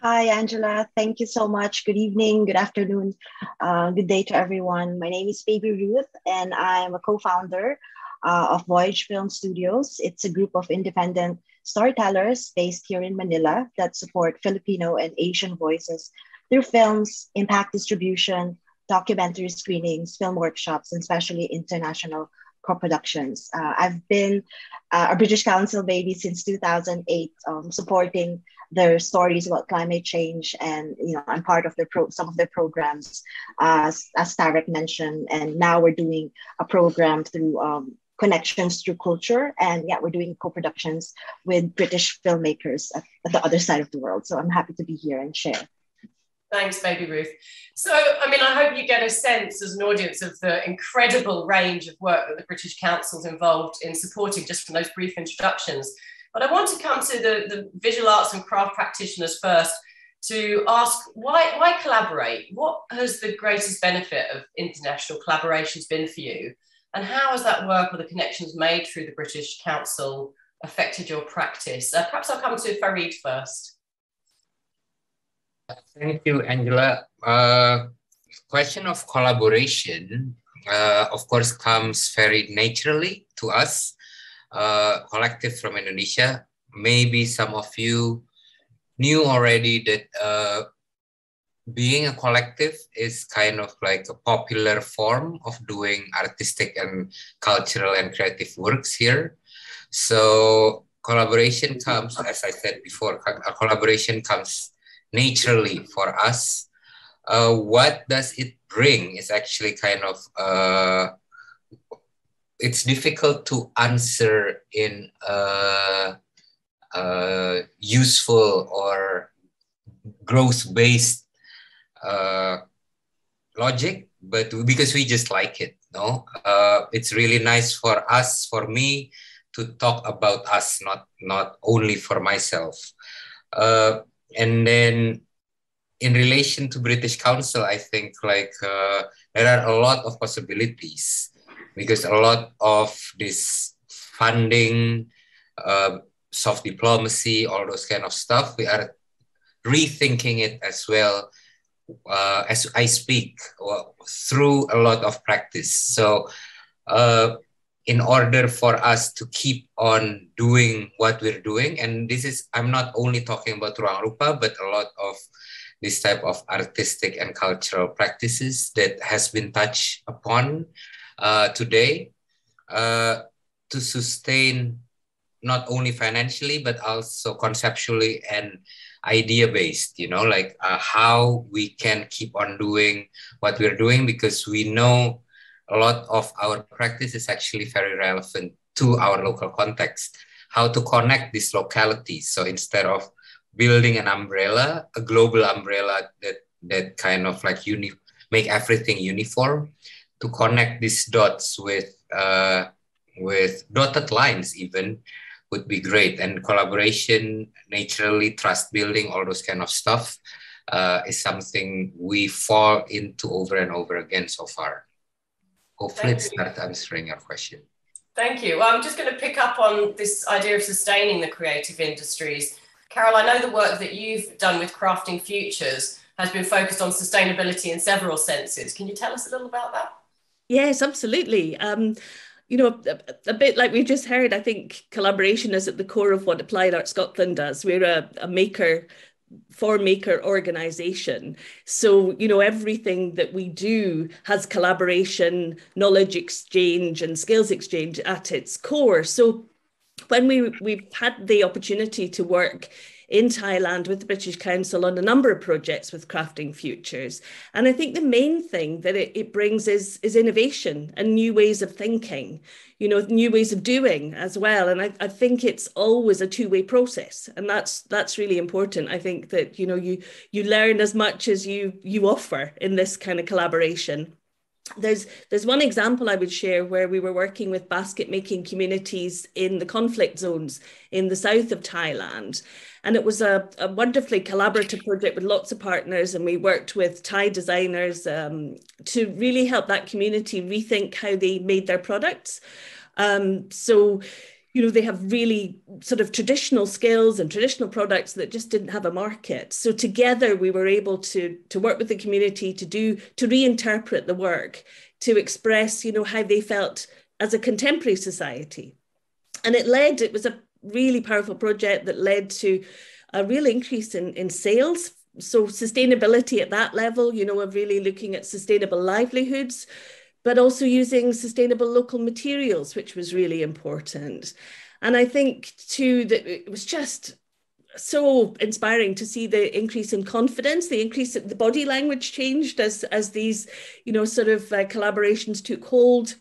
Hi, Angela. Thank you so much. Good evening, good afternoon, uh, good day to everyone. My name is Baby Ruth, and I'm a co founder uh, of Voyage Film Studios. It's a group of independent storytellers based here in Manila that support Filipino and Asian voices through films, impact distribution, documentary screenings, film workshops, and especially international co-productions. Uh, I've been uh, a British Council baby since 2008, um, supporting their stories about climate change, and you know I'm part of the pro- some of their programs, uh, as, Tarek mentioned, and now we're doing a program through. Um, connections through culture and yeah we're doing co-productions with british filmmakers at, at the other side of the world so i'm happy to be here and share Thanks, Baby Ruth. So, I mean, I hope you get a sense as an audience of the incredible range of work that the British Council's involved in supporting just from those brief introductions. But I want to come to the, the visual arts and craft practitioners first to ask why, why collaborate? What has the greatest benefit of international collaborations been for you? And how has that work or the connections made through the British Council affected your practice? Uh, perhaps I'll come to Farid first. Thank you, Angela. Uh, question of collaboration, uh, of course, comes very naturally to us, uh, collective from Indonesia. Maybe some of you knew already that uh, being a collective is kind of like a popular form of doing artistic and cultural and creative works here. So collaboration comes, as I said before, collaboration comes naturally for us. Uh, what does it bring is actually kind of, uh, it's difficult to answer in a, a useful or growth-based uh, logic, but because we just like it, no? Uh, it's really nice for us, for me, to talk about us, not not only for myself. Uh, and then in relation to British Council, I think like uh, there are a lot of possibilities because a lot of this funding, uh, soft diplomacy, all those kind of stuff, we are rethinking it as well uh, as I speak well, through a lot of practice. So uh, in order for us to keep on doing what we're doing. And this is i'm not only talking about ruangrupa but a lot of this type of artistic and cultural practices that has been touched upon uh, today uh, to sustain not only financially but also conceptually and idea based you know like uh, how we can keep on doing what we're doing because we know a lot of our practice is actually very relevant to our local context. How to connect these localities. So instead of building an umbrella, a global umbrella that that kind of like uni make everything uniform, to connect these dots with uh, with dotted lines even would be great. And collaboration, naturally, trust building, all those kind of stuff uh, is something we fall into over and over again so far. Hopefully Thank it's you. not answering your question. Thank you. Well, I'm just going to pick up on this idea of sustaining the creative industries. Carol, I know the work that you've done with Crafting Futures has been focused on sustainability in several senses. Can you tell us a little about that? Yes, absolutely. Um, you know, a, a, bit like we've just heard, I think collaboration is at the core of what Applied Art Scotland does. We're a, a maker for maker organization. So you know everything that we do has collaboration knowledge exchange and skills exchange at its core. So when we we've had the opportunity to work in Thailand with the British Council on a number of projects with Crafting Futures. And I think the main thing that it, it brings is, is innovation and new ways of thinking, you know, new ways of doing as well. And I, I think it's always a two-way process. And that's that's really important. I think that, you know, you you learn as much as you you offer in this kind of collaboration there's there's one example I would share where we were working with basket making communities in the conflict zones in the south of Thailand. And it was a, a wonderfully collaborative project with lots of partners. And we worked with Thai designers um, to really help that community rethink how they made their products. Um, so you know they have really sort of traditional skills and traditional products that just didn't have a market so together we were able to to work with the community to do to reinterpret the work to express you know how they felt as a contemporary society and it led it was a really powerful project that led to a real increase in in sales so sustainability at that level you know of really looking at sustainable livelihoods but also using sustainable local materials, which was really important. And I think too that it was just so inspiring to see the increase in confidence, the increase the body language changed as as these, you know, sort of uh, collaborations took hold.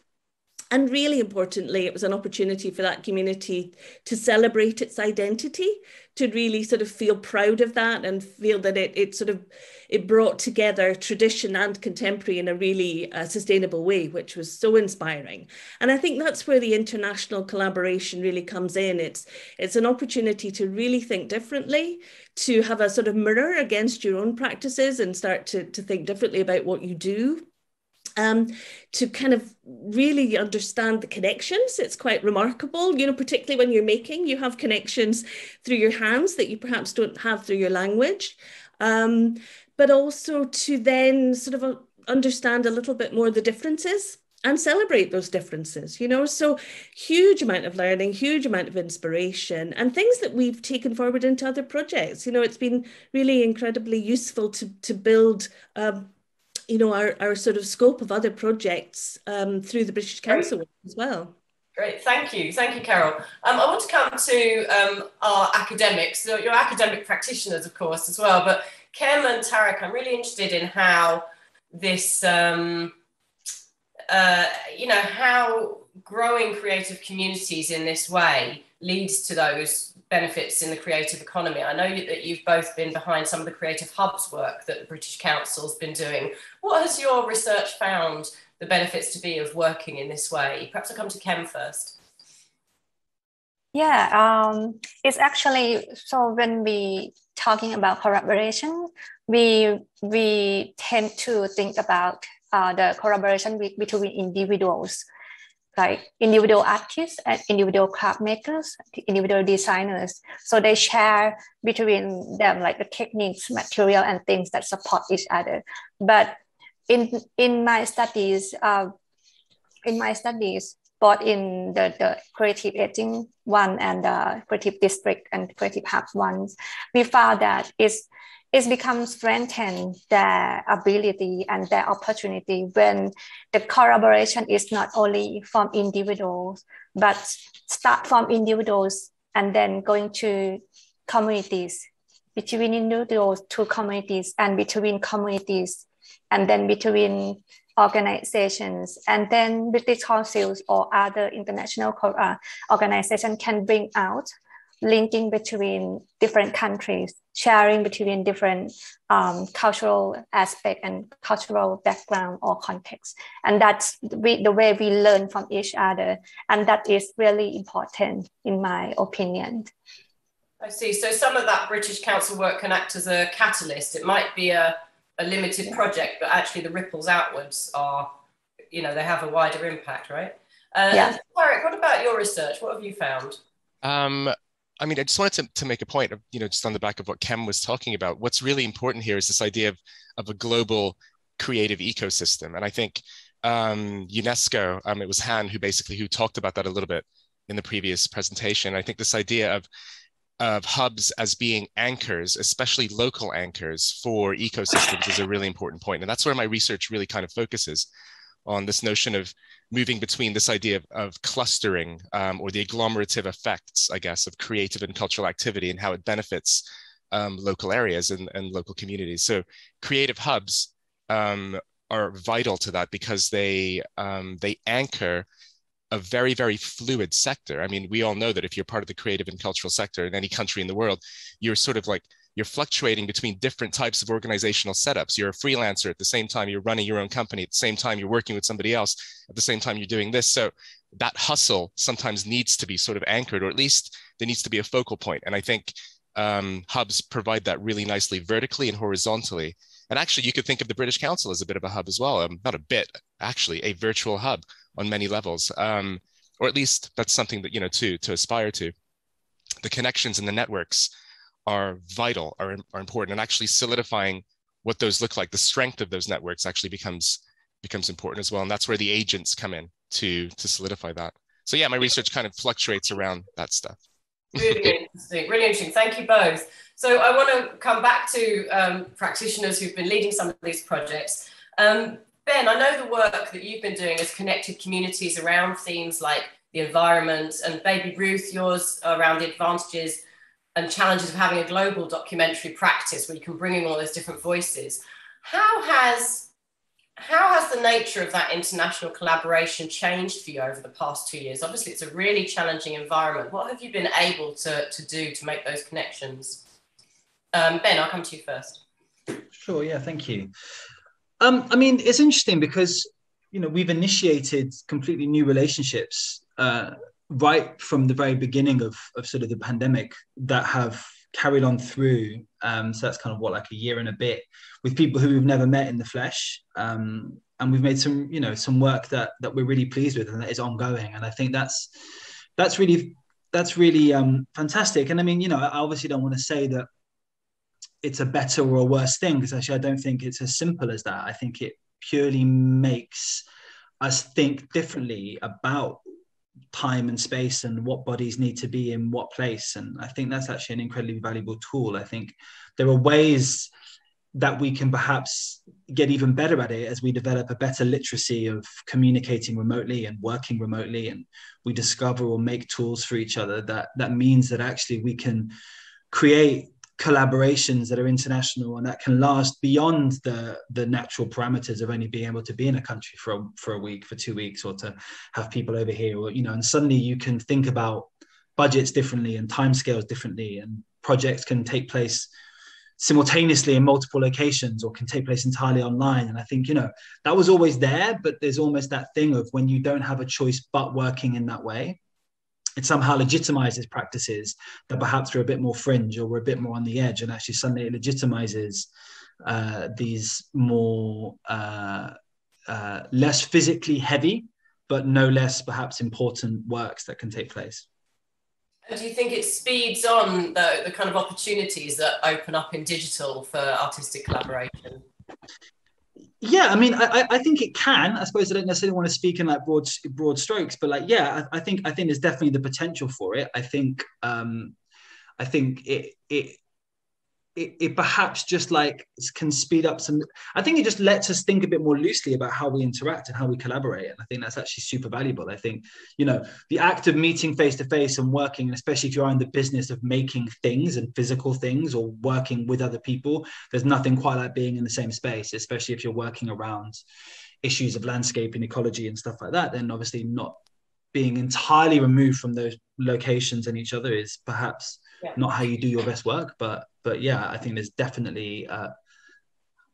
And really importantly, it was an opportunity for that community to celebrate its identity, to really sort of feel proud of that and feel that it, it sort of it brought together tradition and contemporary in a really uh, sustainable way, which was so inspiring. And I think that's where the international collaboration really comes in. It's it's an opportunity to really think differently, to have a sort of mirror against your own practices and start to, to think differently about what you do um, to kind of really understand the connections. It's quite remarkable, you know, particularly when you're making, you have connections through your hands that you perhaps don't have through your language. Um, but also to then sort of uh, understand a little bit more the differences and celebrate those differences you know so huge amount of learning huge amount of inspiration and things that we've taken forward into other projects you know it's been really incredibly useful to to build um, you know our, our sort of scope of other projects um, through the british council Great. as well Great, thank you, thank you, Carol. Um, I want to come to um, our academics, so your academic practitioners, of course, as well. But Kem and Tarek, I'm really interested in how this um, uh, you know, how growing creative communities in this way leads to those benefits in the creative economy. I know that you've both been behind some of the creative hubs work that the British Council's been doing. What has your research found the benefits to be of working in this way? Perhaps I'll come to Kem first. Yeah, um, it's actually so when we talking about collaboration, we we tend to think about uh, the collaboration between individuals, like individual artists and individual craft makers, individual designers. So they share between them like the techniques, material, and things that support each other. But in in my studies, uh, in my studies, both in the, the creative aging one and the creative district and creative hub ones, we found that it's it's become strengthen their ability and their opportunity when the collaboration is not only from individuals, but start from individuals and then going to communities, between individuals to communities and between communities, and then between organizations. And then British councils or other international uh, organizations can bring out linking between different countries, sharing between different um, cultural aspect and cultural background or context. And that's we, the way we learn from each other. And that is really important in my opinion. I see. So some of that British Council work can act as a catalyst. It might be a, a limited project, but actually the ripples outwards are, you know, they have a wider impact, right? Uh, yeah. Tarek, what about your research? What have you found? Um, I mean, I just wanted to, to make a point of, you know, just on the back of what Kem was talking about. What's really important here is this idea of, of a global creative ecosystem. And I think um, UNESCO, um, it was Hạnh who basically who talked about that a little bit in the previous presentation. I think this idea of of hubs as being anchors, especially local anchors for ecosystems, is a really important point. And that's where my research really kind of focuses on this notion of moving between this idea of, of clustering um, or the agglomerative effects, I guess, of creative and cultural activity and how it benefits um, local areas and, and, local communities. So creative hubs um, are vital to that because they um, they anchor a very very fluid sector. I mean, we all know that if you're part of the creative and cultural sector in any country in the world, you're sort of like you're fluctuating between different types of organizational setups. You're a freelancer at the same time you're running your own company, at the same time you're working with somebody else, at the same time you're doing this. So that hustle sometimes needs to be sort of anchored, or at least there needs to be a focal point. And I think um, hubs provide that really nicely vertically and horizontally. And actually, you could think of the British Council as a bit of a hub as well. Um, not a bit, actually, a virtual hub on many levels. Um, or at least that's something that you know to to aspire to. The connections and the networks are vital, are, are important, and actually solidifying what those look like, the strength of those networks actually becomes becomes important as well. And that's where the agents come in to to solidify that. So yeah, my research kind of fluctuates around that stuff. really [LAUGHS] interesting, really interesting. Thank you both. So I want to come back to um, practitioners who've been leading some of these projects. Um, ben, I know the work that you've been doing has connected communities around themes like the environment and Baby Ruth, yours around the advantages and challenges of having a global documentary practice where you can bring in all those different voices. How has how has the nature of that international collaboration changed for you over the past two years? Obviously, it's a really challenging environment. What have you been able to, to do to make those connections? Um, ben, I'll come to you first. Sure, yeah, thank you. Um, I mean, it's interesting because, you know, we've initiated completely new relationships uh, right from the very beginning of, of sort of the pandemic that have carried on through. Um, so that's kind of what like a year and a bit with people who we've never met in the flesh. Um, and we've made some, you know, some work that that we're really pleased with and that is ongoing. And I think that's that's really that's really um, fantastic. And I mean, you know, I obviously don't want to say that it's a better or a worse thing because actually I don't think it's as simple as that. I think it purely makes us think differently about time and space and what bodies need to be in what place. And I think that's actually an incredibly valuable tool. I think there are ways that we can perhaps get even better at it as we develop a better literacy of communicating remotely and working remotely and we discover or make tools for each other that that means that actually we can create collaborations that are international and that can last beyond the the natural parameters of only being able to be in a country for a, for a week for two weeks or to have people over here or you know and suddenly you can think about budgets differently and timescales differently and projects can take place simultaneously in multiple locations or can take place entirely online. And i think you know that was always there but there's almost that thing of when you don't have a choice but working in that way it somehow legitimizes practices that perhaps were a bit more fringe or we're a bit more on the edge and actually suddenly it legitimizes uh, these more uh, uh, less physically heavy but no less perhaps important works that can take place. Do you think it speeds on the, the kind of opportunities that open up in digital for artistic collaboration yeah i mean I, I think it can. I suppose i don't necessarily want to speak in like broad broad strokes but like yeah i, I think i think there's definitely the potential for it. I think um i think it it it, it, perhaps just like can speed up some i think it just lets us think a bit more loosely about how we interact and how we collaborate and i think that's actually super valuable. I think you know the act of meeting face to face and working and especially if you're in the business of making things and physical things or working with other people there's nothing quite like being in the same space especially if you're working around issues of landscape and ecology and stuff like that then obviously not being entirely removed from those locations and each other is perhaps yeah. not how you do your best work but but yeah i think there's definitely uh,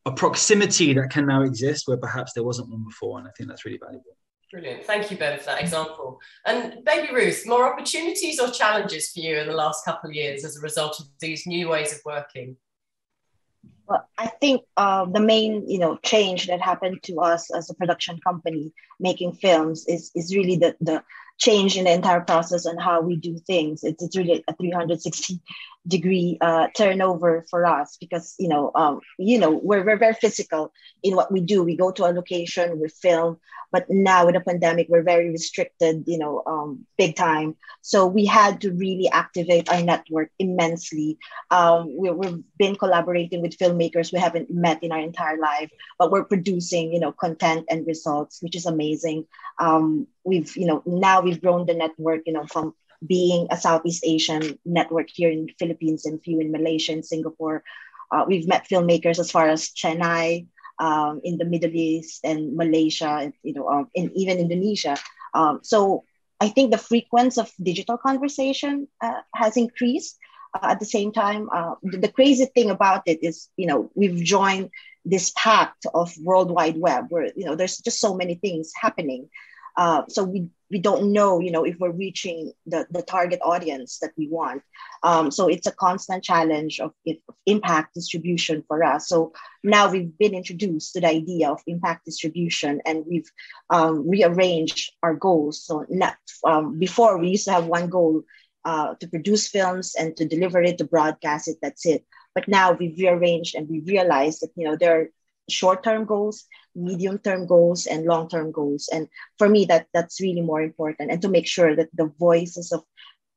a proximity that can now exist where perhaps there wasn't one before and i think that's really valuable. Brilliant. Thank you ben for that example. And baby ruth more opportunities or challenges for you in the last couple of years as a result of these new ways of working? Well, I think uh, the main, you know, change that happened to us as a production company making films is is really the the change in the entire process and how we do things. It's, it's really a 360 degree uh, turnover for us because you know um, you know we're, we're very physical in what we do. We go to a location we film but now with the pandemic we're very restricted you know um, big time. So we had to really activate our network immensely. Um, we, we've been collaborating with filmmakers we haven't met in our entire life but we're producing you know content and results which is amazing. Um, we've you know now we've grown the network you know from being a Southeast Asian network here in Philippines and few in Malaysia and Singapore. Uh, we've met filmmakers as far as Chennai, um, in the Middle East and Malaysia, you know, um, and even Indonesia. Um, so I think the frequency of digital conversation uh, has increased. Uh, at the same time, uh, the, the, crazy thing about it is, you know, we've joined this pact of World Wide Web where, you know, there's just so many things happening. Uh, so we we don't know, you know, if we're reaching the, the target audience that we want. Um, so it's a constant challenge of, impact distribution for us. So now we've been introduced to the idea of impact distribution and we've um, rearranged our goals. So not, um, before we used to have one goal uh, to produce films and to deliver it, to broadcast it, that's it. But now we've rearranged and we realized that, you know, there are short-term goals medium-term goals and long-term goals. And for me that that's really more important. And to make sure that the voices of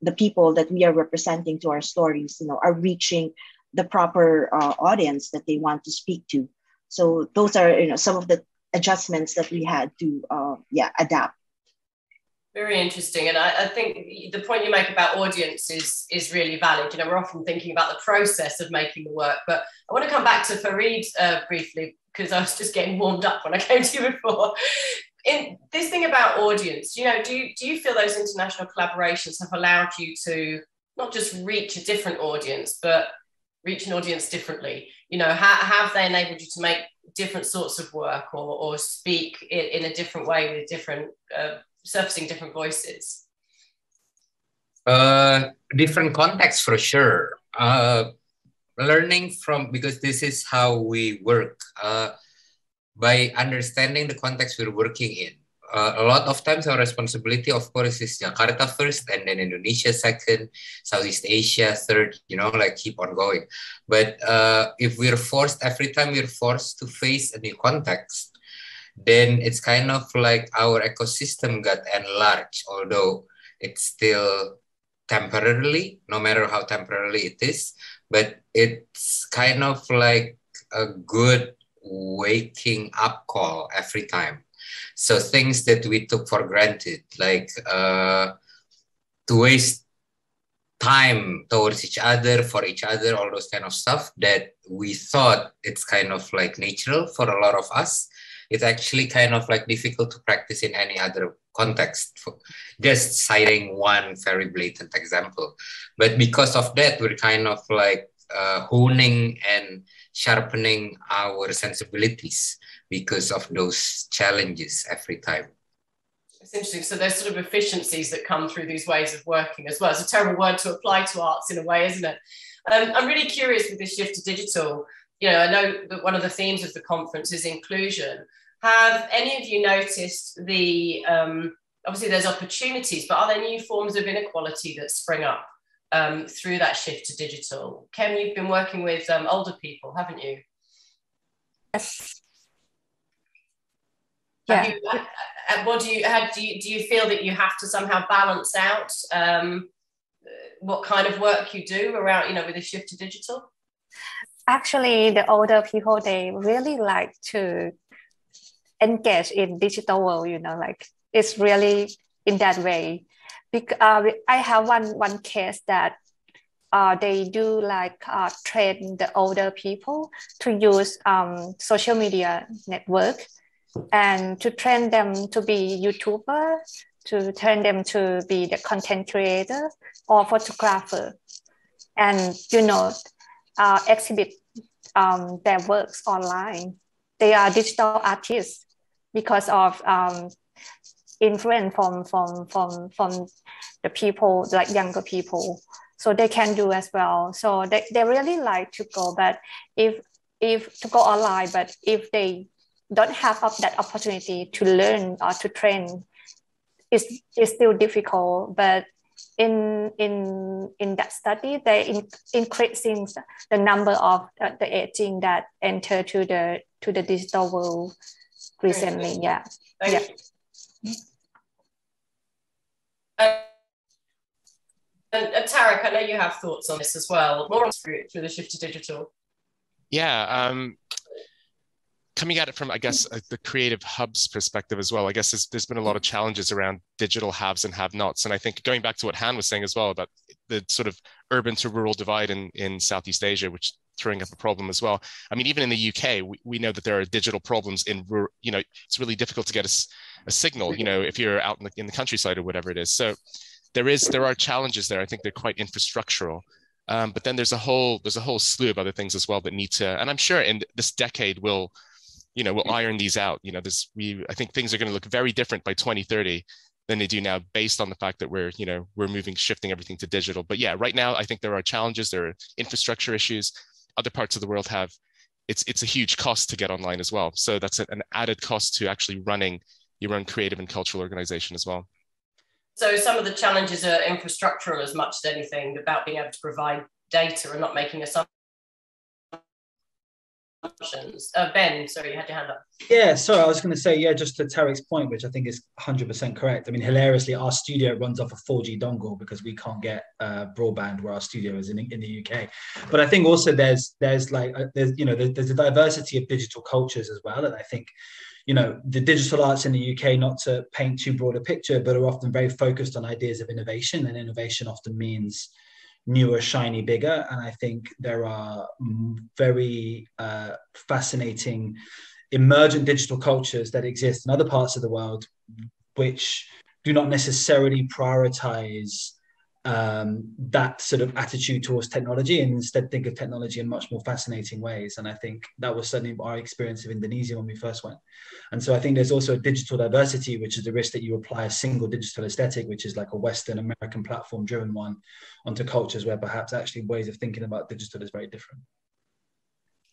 the people that we are representing to our stories you know are reaching the proper uh, audience that they want to speak to. So those are you know some of the adjustments that we had to uh, yeah adapt. Very interesting. And I, I, think the point you make about audience is is really valid. You know we're often thinking about the process of making the work but i want to come back to farid uh, briefly because I was just getting warmed up when I [LAUGHS] came to you before. In this thing about audience, you know, do you, do you feel those international collaborations have allowed you to not just reach a different audience, but reach an audience differently? You know, how, how have they enabled you to make different sorts of work or, or speak in, in a different way with different, uh, surfacing different voices? Uh, different contexts for sure. Uh, learning from because this is how we work uh, by understanding the context we're working in. Uh, a lot of times our responsibility of course is jakarta first and then indonesia second southeast asia third you know like keep on going. But uh, if we're forced every time we're forced to face a new context then it's kind of like our ecosystem got enlarged, although it's still temporarily, no matter how temporarily it is, but it's kind of like a good waking up call every time. So things that we took for granted, like uh, to waste time towards each other, for each other, all those kind of stuff that we thought it's kind of like natural for a lot of us. It's actually kind of like difficult to practice in any other context. Just citing one very blatant example. But because of that, we're kind of like uh, honing and sharpening our sensibilities because of those challenges every time. It's interesting. So there's sort of efficiencies that come through these ways of working as well. It's a terrible word to apply to arts in a way, isn't it? Um, I'm really curious with this shift to digital. You know, I know that one of the themes of the conference is inclusion. Have any of you noticed the um, obviously there's opportunities, but are there new forms of inequality that spring up um, through that shift to digital? Kem, you've been working with um, older people, haven't you? Yes. Yeah. You, uh, uh, what do you, how, do you do you feel that you have to somehow balance out um, what kind of work you do around you know with the shift to digital? Actually, the older people they really like to engage in digital world. You know, like it's really in that way. Because uh, I have one one case that uh, they do like uh, train the older people to use um, social media network and to train them to be YouTuber, to train them to be the content creator or photographer, and you know, uh, exhibit um, their works online. They are digital artists because of um, influence from from from from the people like younger people. So they can do as well. So they, they really like to go but if if to go online but if they don't have that opportunity to learn or to train it's, it's still difficult. But in in in that study they in, increasing the number of uh, the aging that enter to the to the digital world recently yeah Thank yeah you. And, and Tarek, I know you have thoughts on this as well, more through, through the shift to digital. Yeah, um, coming at it from, I guess, uh, the creative hubs perspective as well, I guess there's, there's been a lot of challenges around digital haves and have nots. And I think going back to what Hạnh was saying as well about the sort of urban to rural divide in, in Southeast Asia, which throwing up a problem as well. I mean, even in the UK, we, we know that there are digital problems in, rural, you know, it's really difficult to get a, a signal, you know, if you're out in the, in the countryside or whatever it is. So there is there are challenges there. I think they're quite infrastructural. Um, but then there's a whole there's a whole slew of other things as well that need to. And I'm sure in this decade we'll, you know, we'll iron these out. You know, this we I think things are going to look very different by 2030 than they do now based on the fact that we're you know we're moving shifting everything to digital but yeah right now i think there are challenges there are infrastructure issues other parts of the world have it's it's a huge cost to get online as well so that's an added cost to actually running your own creative and cultural organization as well so some of the challenges are infrastructural as much as anything about being able to provide data and not making assumptions. Uh, ben, sorry, you had your hand up. Yeah, sorry, I was going to say, yeah, just to Tarek's point, which I think is 100% correct. I mean, hilariously, our studio runs off a 4G dongle because we can't get uh, broadband where our studio is in, in the UK. But I think also there's there's like uh, there's you know there's, there's a diversity of digital cultures as well, and I think you know the digital arts in the UK, not to paint too broad a picture, but are often very focused on ideas of innovation, and innovation often means newer, shiny, bigger. And I think there are very uh, fascinating emergent digital cultures that exist in other parts of the world, which do not necessarily prioritize um, that sort of attitude towards technology and instead think of technology in much more fascinating ways. And I think that was certainly our experience of Indonesia when we first went. And so I think there's also a digital diversity, which is the risk that you apply a single digital aesthetic, which is like a Western American platform driven one, onto cultures where perhaps actually ways of thinking about digital is very different.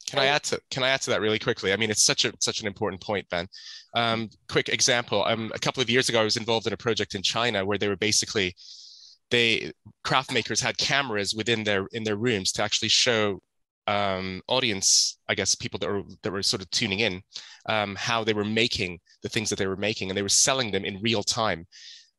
Can I add to Can I add to that really quickly? I mean, it's such a such an important point, Ben. Um, quick example: um, a couple of years ago, I was involved in a project in China where they were basically they craft makers had cameras within their in their rooms to actually show um, audience, I guess, people that were that were sort of tuning in, um, how they were making the things that they were making, and they were selling them in real time.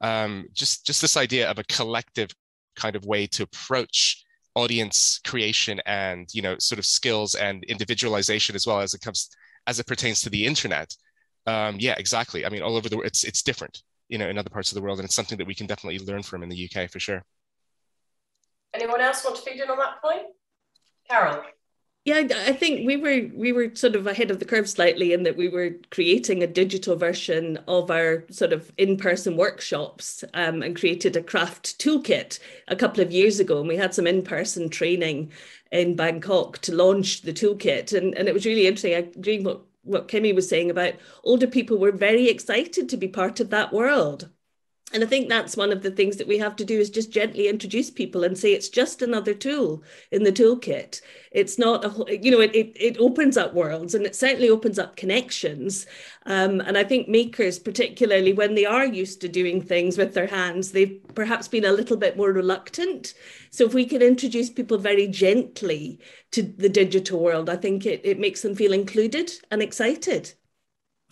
Um, just just this idea of a collective kind of way to approach audience creation and you know sort of skills and individualization as well as it comes as it pertains to the internet. Um, yeah, exactly. I mean, all over the world, it's it's different, you know, in other parts of the world, and it's something that we can definitely learn from in the UK for sure. Anyone else want to feed in on that point? Carol. Yeah, I think we were we were sort of ahead of the curve slightly in that we were creating a digital version of our sort of in-person workshops um, and created a craft toolkit a couple of years ago, and we had some in-person training in Bangkok to launch the toolkit, and and it was really interesting. I agree what what Kimmy was saying about older people were very excited to be part of that world and I think that's one of the things that we have to do is just gently introduce people and say it's just another tool in the toolkit. It's not a, you know, it, it, it opens up worlds and it certainly opens up connections. Um, and I think makers, particularly when they are used to doing things with their hands, they've perhaps been a little bit more reluctant. So if we can introduce people very gently to the digital world, I think it, it makes them feel included and excited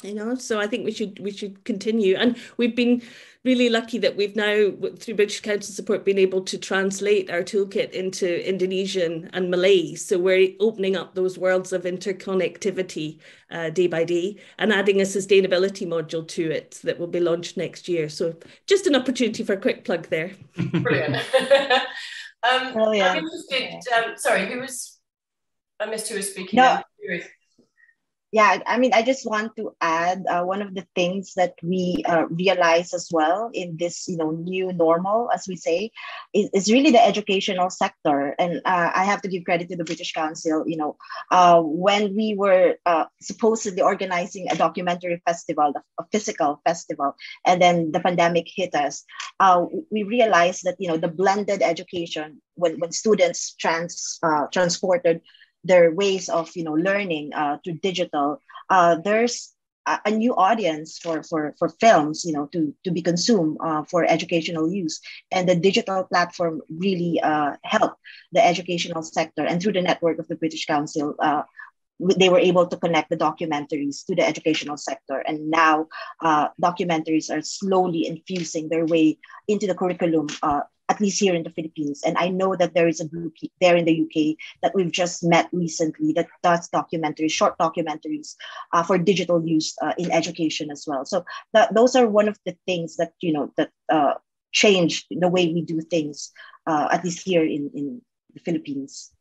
you know so i think we should we should continue. And we've been really lucky that we've now through british council support been able to translate our toolkit into indonesian and malay. So we're opening up those worlds of interconnectivity uh, day by day and adding a sustainability module to it that will be launched next year. So just an opportunity for a quick plug there. [LAUGHS] Brilliant. [LAUGHS] Um, Brilliant. i'm interested um, sorry who was i missed who was speaking. No yeah i mean i just want to add uh, one of the things that we uh, realize as well in this you know new normal as we say is, is really the educational sector. And uh, i have to give credit to the british council you know uh, when we were uh, supposedly organizing a documentary festival a physical festival and then the pandemic hit us uh, we realized that you know the blended education when, when students trans transported their ways of you know learning uh, to digital uh, there's a, a, new audience for, for for films you know to to be consumed uh, for educational use. And the digital platform really uh, helped the educational sector and through the network of the british council uh, they were able to connect the documentaries to the educational sector. And now uh, documentaries are slowly infusing their way into the curriculum uh, at least here in the Philippines. And I know that there is a group there in the UK that we've just met recently that does documentaries, short documentaries uh, for digital use uh, in education as well. So that, those are one of the things that, you know, that uh, change the way we do things, uh, at least here in, in the Philippines.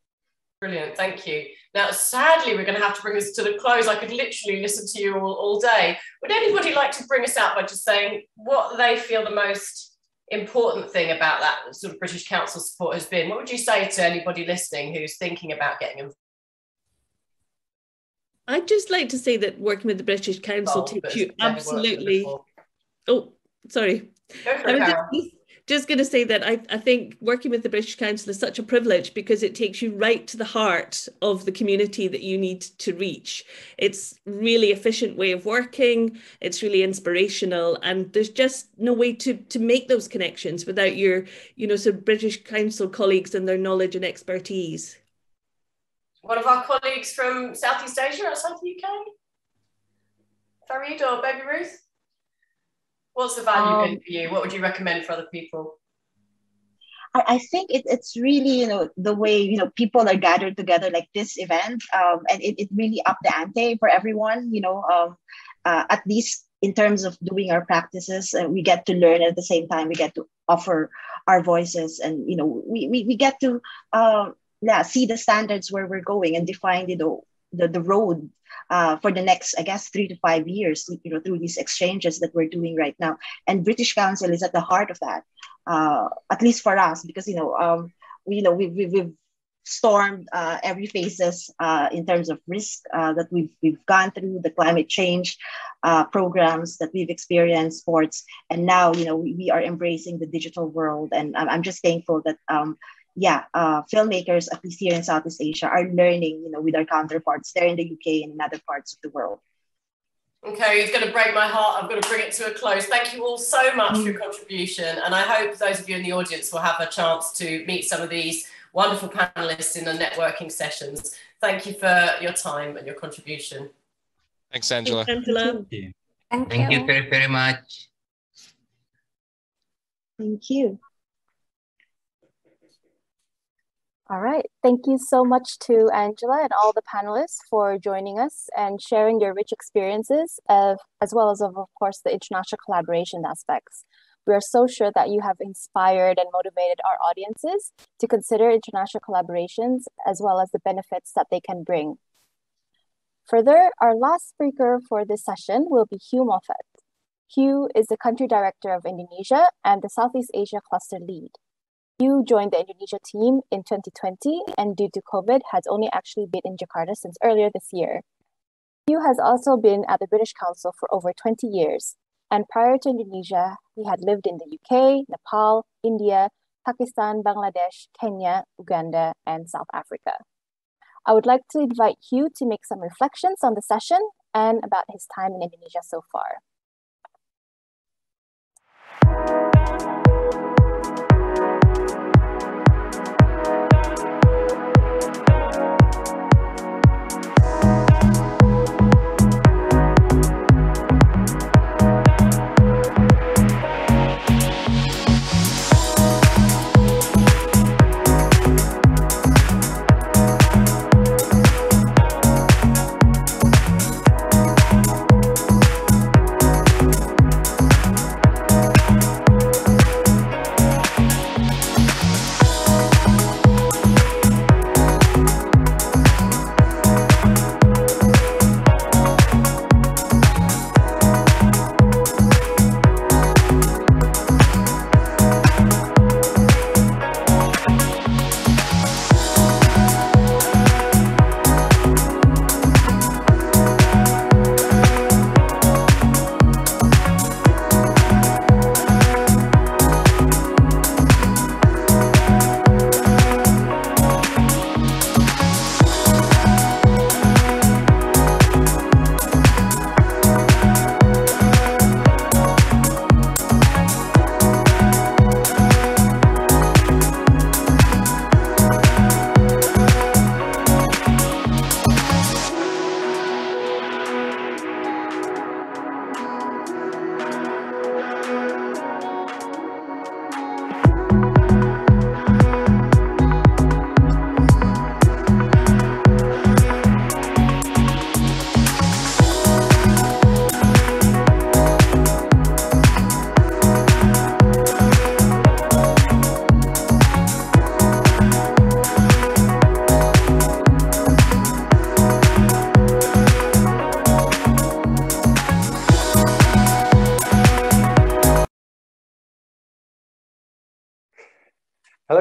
Brilliant, thank you. Now, sadly, we're going to have to bring this to the close. I could literally listen to you all, all day. Would anybody like to bring us out by just saying what they feel the most important thing about that sort of British Council support has been? What would you say to anybody listening who's thinking about getting involved? I'd just like to say that working with the British Council oh, takes you absolutely. Oh, sorry. Go for it, just going to say that I, I think working with the British Council is such a privilege because it takes you right to the heart of the community that you need to reach. It's really efficient way of working. It's really inspirational, and there's just no way to to make those connections without your, you know, of British Council colleagues and their knowledge and expertise. One of our colleagues from Southeast Asia outside the UK, Farid or Baby Ruth. What's the value um, been for you? What would you recommend for other people? I, I think it, it's really, you know, the way, you know, people are gathered together like this event. Um, and it, it really upped the ante for everyone, you know, um, uh, at least in terms of doing our practices, uh, we get to learn at the same time, we get to offer our voices and, you know, we, we, we get to, uh, yeah, see the standards where we're going and define, you know, the, the road uh, for the next, I guess, three to five years, you know, through these exchanges that we're doing right now. And British Council is at the heart of that, uh, at least for us, because, you know, um, we, you know, we, we, we've stormed uh, every phases uh, in terms of risk uh, that we've, we've gone through, the climate change uh, programs that we've experienced, sports, and now, you know, we, we are embracing the digital world. And I'm, I'm just thankful that um, yeah, uh, filmmakers, at least here in Southeast Asia, are learning, you know, with our counterparts there in the UK and in other parts of the world. Okay, it's going to break my heart. I've got to bring it to a close. Thank you all so much for your contribution. And I hope those of you in the audience will have a chance to meet some of these wonderful panelists in the networking sessions. Thank you for your time and your contribution. Thanks, Angela. Thanks, Angela. Thank you. Thank, Thank you. you very, very much. Thank you. All right. Thank you so much to Angela and all the panelists for joining us and sharing your rich experiences, of, as well as, of, of course, the international collaboration aspects. We are so sure that you have inspired and motivated our audiences to consider international collaborations as well as the benefits that they can bring. Further, our last speaker for this session will be Hugh Moffatt. Hugh is the country director of Indonesia and the Southeast Asia cluster lead. Hugh joined the Indonesia team in 2020 and due to COVID has only actually been in Jakarta since earlier this year. Hugh has also been at the British Council for over 20 years and prior to Indonesia, he had lived in the UK, Nepal, India, Pakistan, Bangladesh, Kenya, Uganda, and South Africa. I would like to invite Hugh to make some reflections on the session and about his time in Indonesia so far.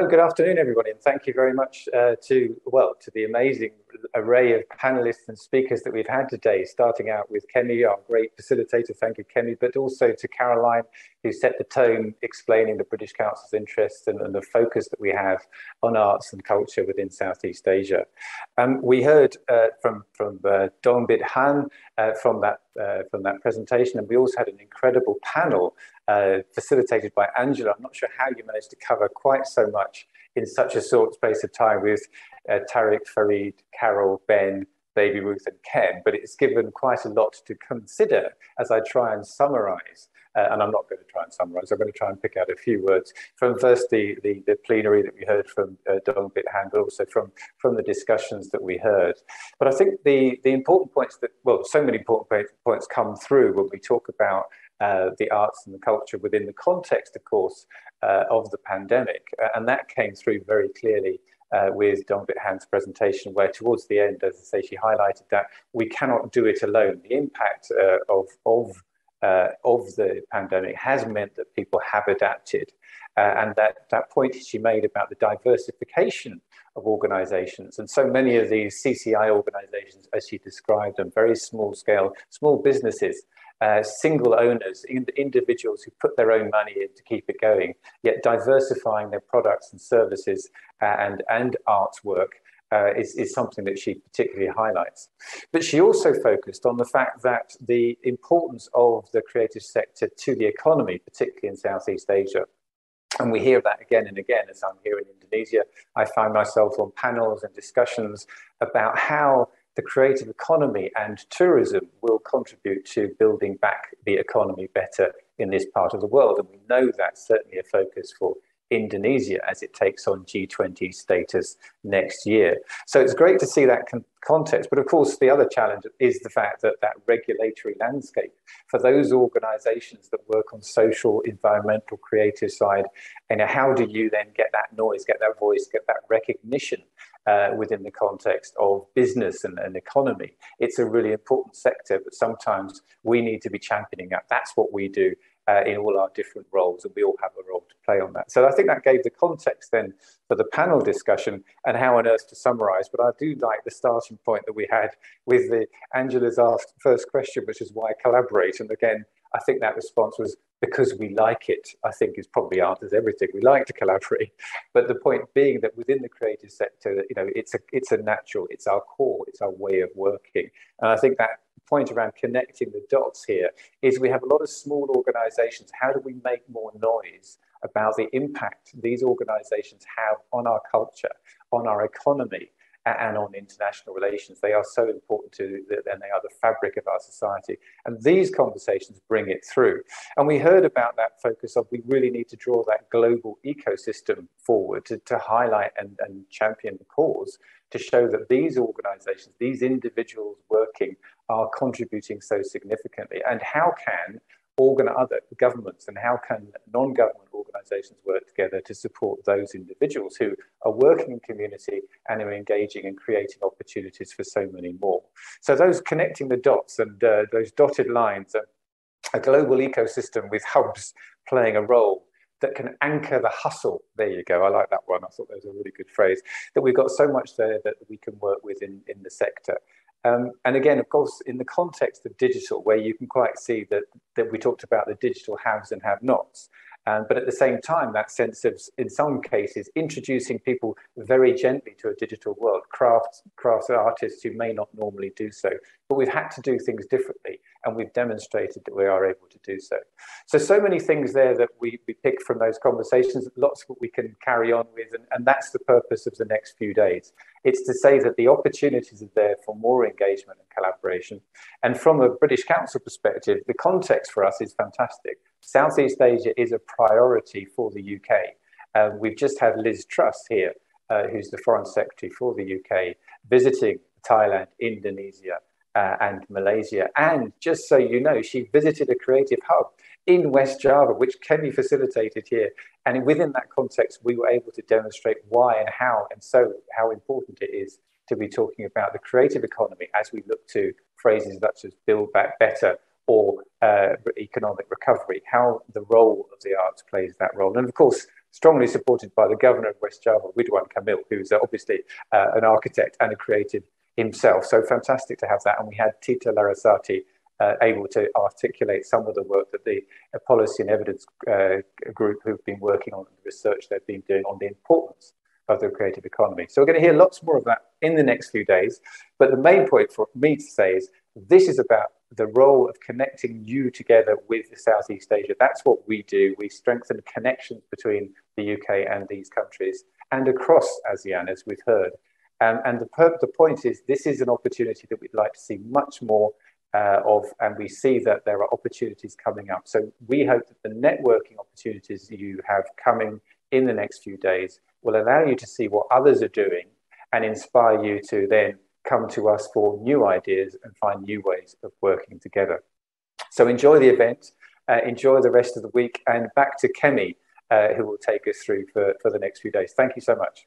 Good afternoon, everybody, and thank you very much uh, to, well, to the amazing array of panelists and speakers that we've had today, starting out with Kemi, our great facilitator, thank you, Kemi, but also to Caroline, who set the tone explaining the British Council's interests and, and the focus that we have on arts and culture within Southeast Asia. Um, we heard uh, from, from uh, Duong Bích Hạnh uh, from, that, uh, from that presentation, and we also had an incredible panel uh, facilitated by Angela. I'm not sure how you managed to cover quite so much in such a short space of time with uh, Tarek, Farid, Carol, Ben, Baby Ruth, and Ken, but it's given quite a lot to consider as I try and summarize. Uh, and I'm not going to try and summarize, I'm going to try and pick out a few words from first the, the, the plenary that we heard from uh, Duong Bích Hạnh, but also from, from the discussions that we heard. But I think the, the important points that, well, so many important points come through when we talk about uh, the arts and the culture within the context, of course, uh, of the pandemic. Uh, and that came through very clearly uh, with Duong Bích Hạnh's presentation, where towards the end, as I say, she highlighted that we cannot do it alone. The impact uh, of, of, uh, of the pandemic has meant that people have adapted. and that, that point she made about the diversification of organizations. And so many of these CCI organizations, as she described them, very small scale, small businesses, uh, single owners, individuals who put their own money in to keep it going, yet diversifying their products and services and, and artwork uh, is, is something that she particularly highlights. But she also focused on the fact that the importance of the creative sector to the economy, particularly in Southeast Asia. And we hear that again and again as I'm here in Indonesia. I find myself on panels and discussions about how the creative economy and tourism will contribute to building back the economy better in this part of the world. And we know that's certainly a focus for Indonesia as it takes on G20 status next year. So it's great to see that con- context. But of course, the other challenge is the fact that that regulatory landscape for those organizations that work on social, environmental, creative side, and how do you then get that noise, get that voice, get that recognition uh, within the context of business and, and, economy. It's a really important sector, but sometimes we need to be championing that. That's what we do uh, in all our different roles, and we all have a role to play on that. So I think that gave the context then for the panel discussion and how on earth to summarize. But I do like the starting point that we had with the Angela's asked first question, which is why collaborate. And again, I think that response was because we like it, I think is probably answers everything. We like to collaborate. [LAUGHS] But the point being that within the creative sector, you know, it's a it's a natural, it's our core, it's our way of working. And I think that point around connecting the dots here is we have a lot of small organizations. How do we make more noise about the impact these organizations have on our culture, on our economy, and on international relations. They are so important to, and they are the fabric of our society. And these conversations bring it through. And we heard about that focus of we really need to draw that global ecosystem forward to, to highlight and, and champion the cause to show that these organizations, these individuals working are contributing so significantly? And how can organ other governments and how can non-government organizations work together to support those individuals who are working in community and are engaging and creating opportunities for so many more so those connecting the dots and uh, those dotted lines a global ecosystem with hubs playing a role that can anchor the hustle. There you go. I like that one. I thought that was a really good phrase. That we've got so much there that we can work with in, in the sector. Um, and again, of course, in the context of digital, where you can quite see that, that we talked about the digital haves and have nots. Um, but at the same time, that sense of, in some cases, introducing people very gently to a digital world, crafts, crafts artists who may not normally do so. But we've had to do things differently, and we've demonstrated that we are able to do so. So, so many things there that we, we pick from those conversations, lots that we can carry on with, and, and that's the purpose of the next few days. It's to say that the opportunities are there for more engagement and collaboration. And from a British Council perspective, the context for us is fantastic Southeast Asia is a priority for the UK. Um, we've just had Liz Truss here, uh, who's the Foreign Secretary for the UK, visiting Thailand, Indonesia, uh, and Malaysia. And just so you know, she visited a creative hub in West Java, which can be facilitated here. And within that context, we were able to demonstrate why and how, and so how important it is to be talking about the creative economy as we look to phrases such as build back better or uh, economic recovery, how the role of the arts plays that role. And of course, strongly supported by the governor of West Java, Ridwan Kamil, who's obviously uh, an architect and a creative himself. So fantastic to have that. And we had Tita Larasati uh, able to articulate some of the work that the policy and evidence uh, group who've been working on the research they've been doing on the importance of the creative economy. So we're going to hear lots more of that in the next few days. But the main point for me to say is this is about the role of connecting you together with Southeast Asia. That's what we do. We strengthen connections between the UK and these countries and across ASEAN, as we've heard. Um, and the, the point is, this is an opportunity that we'd like to see much more uh, of, and we see that there are opportunities coming up. So we hope that the networking opportunities you have coming in the next few days will allow you to see what others are doing and inspire you to then come to us for new ideas and find new ways of working together. So enjoy the event, uh, enjoy the rest of the week, and back to Kemi, uh, who will take us through for, for the next few days. Thank you so much.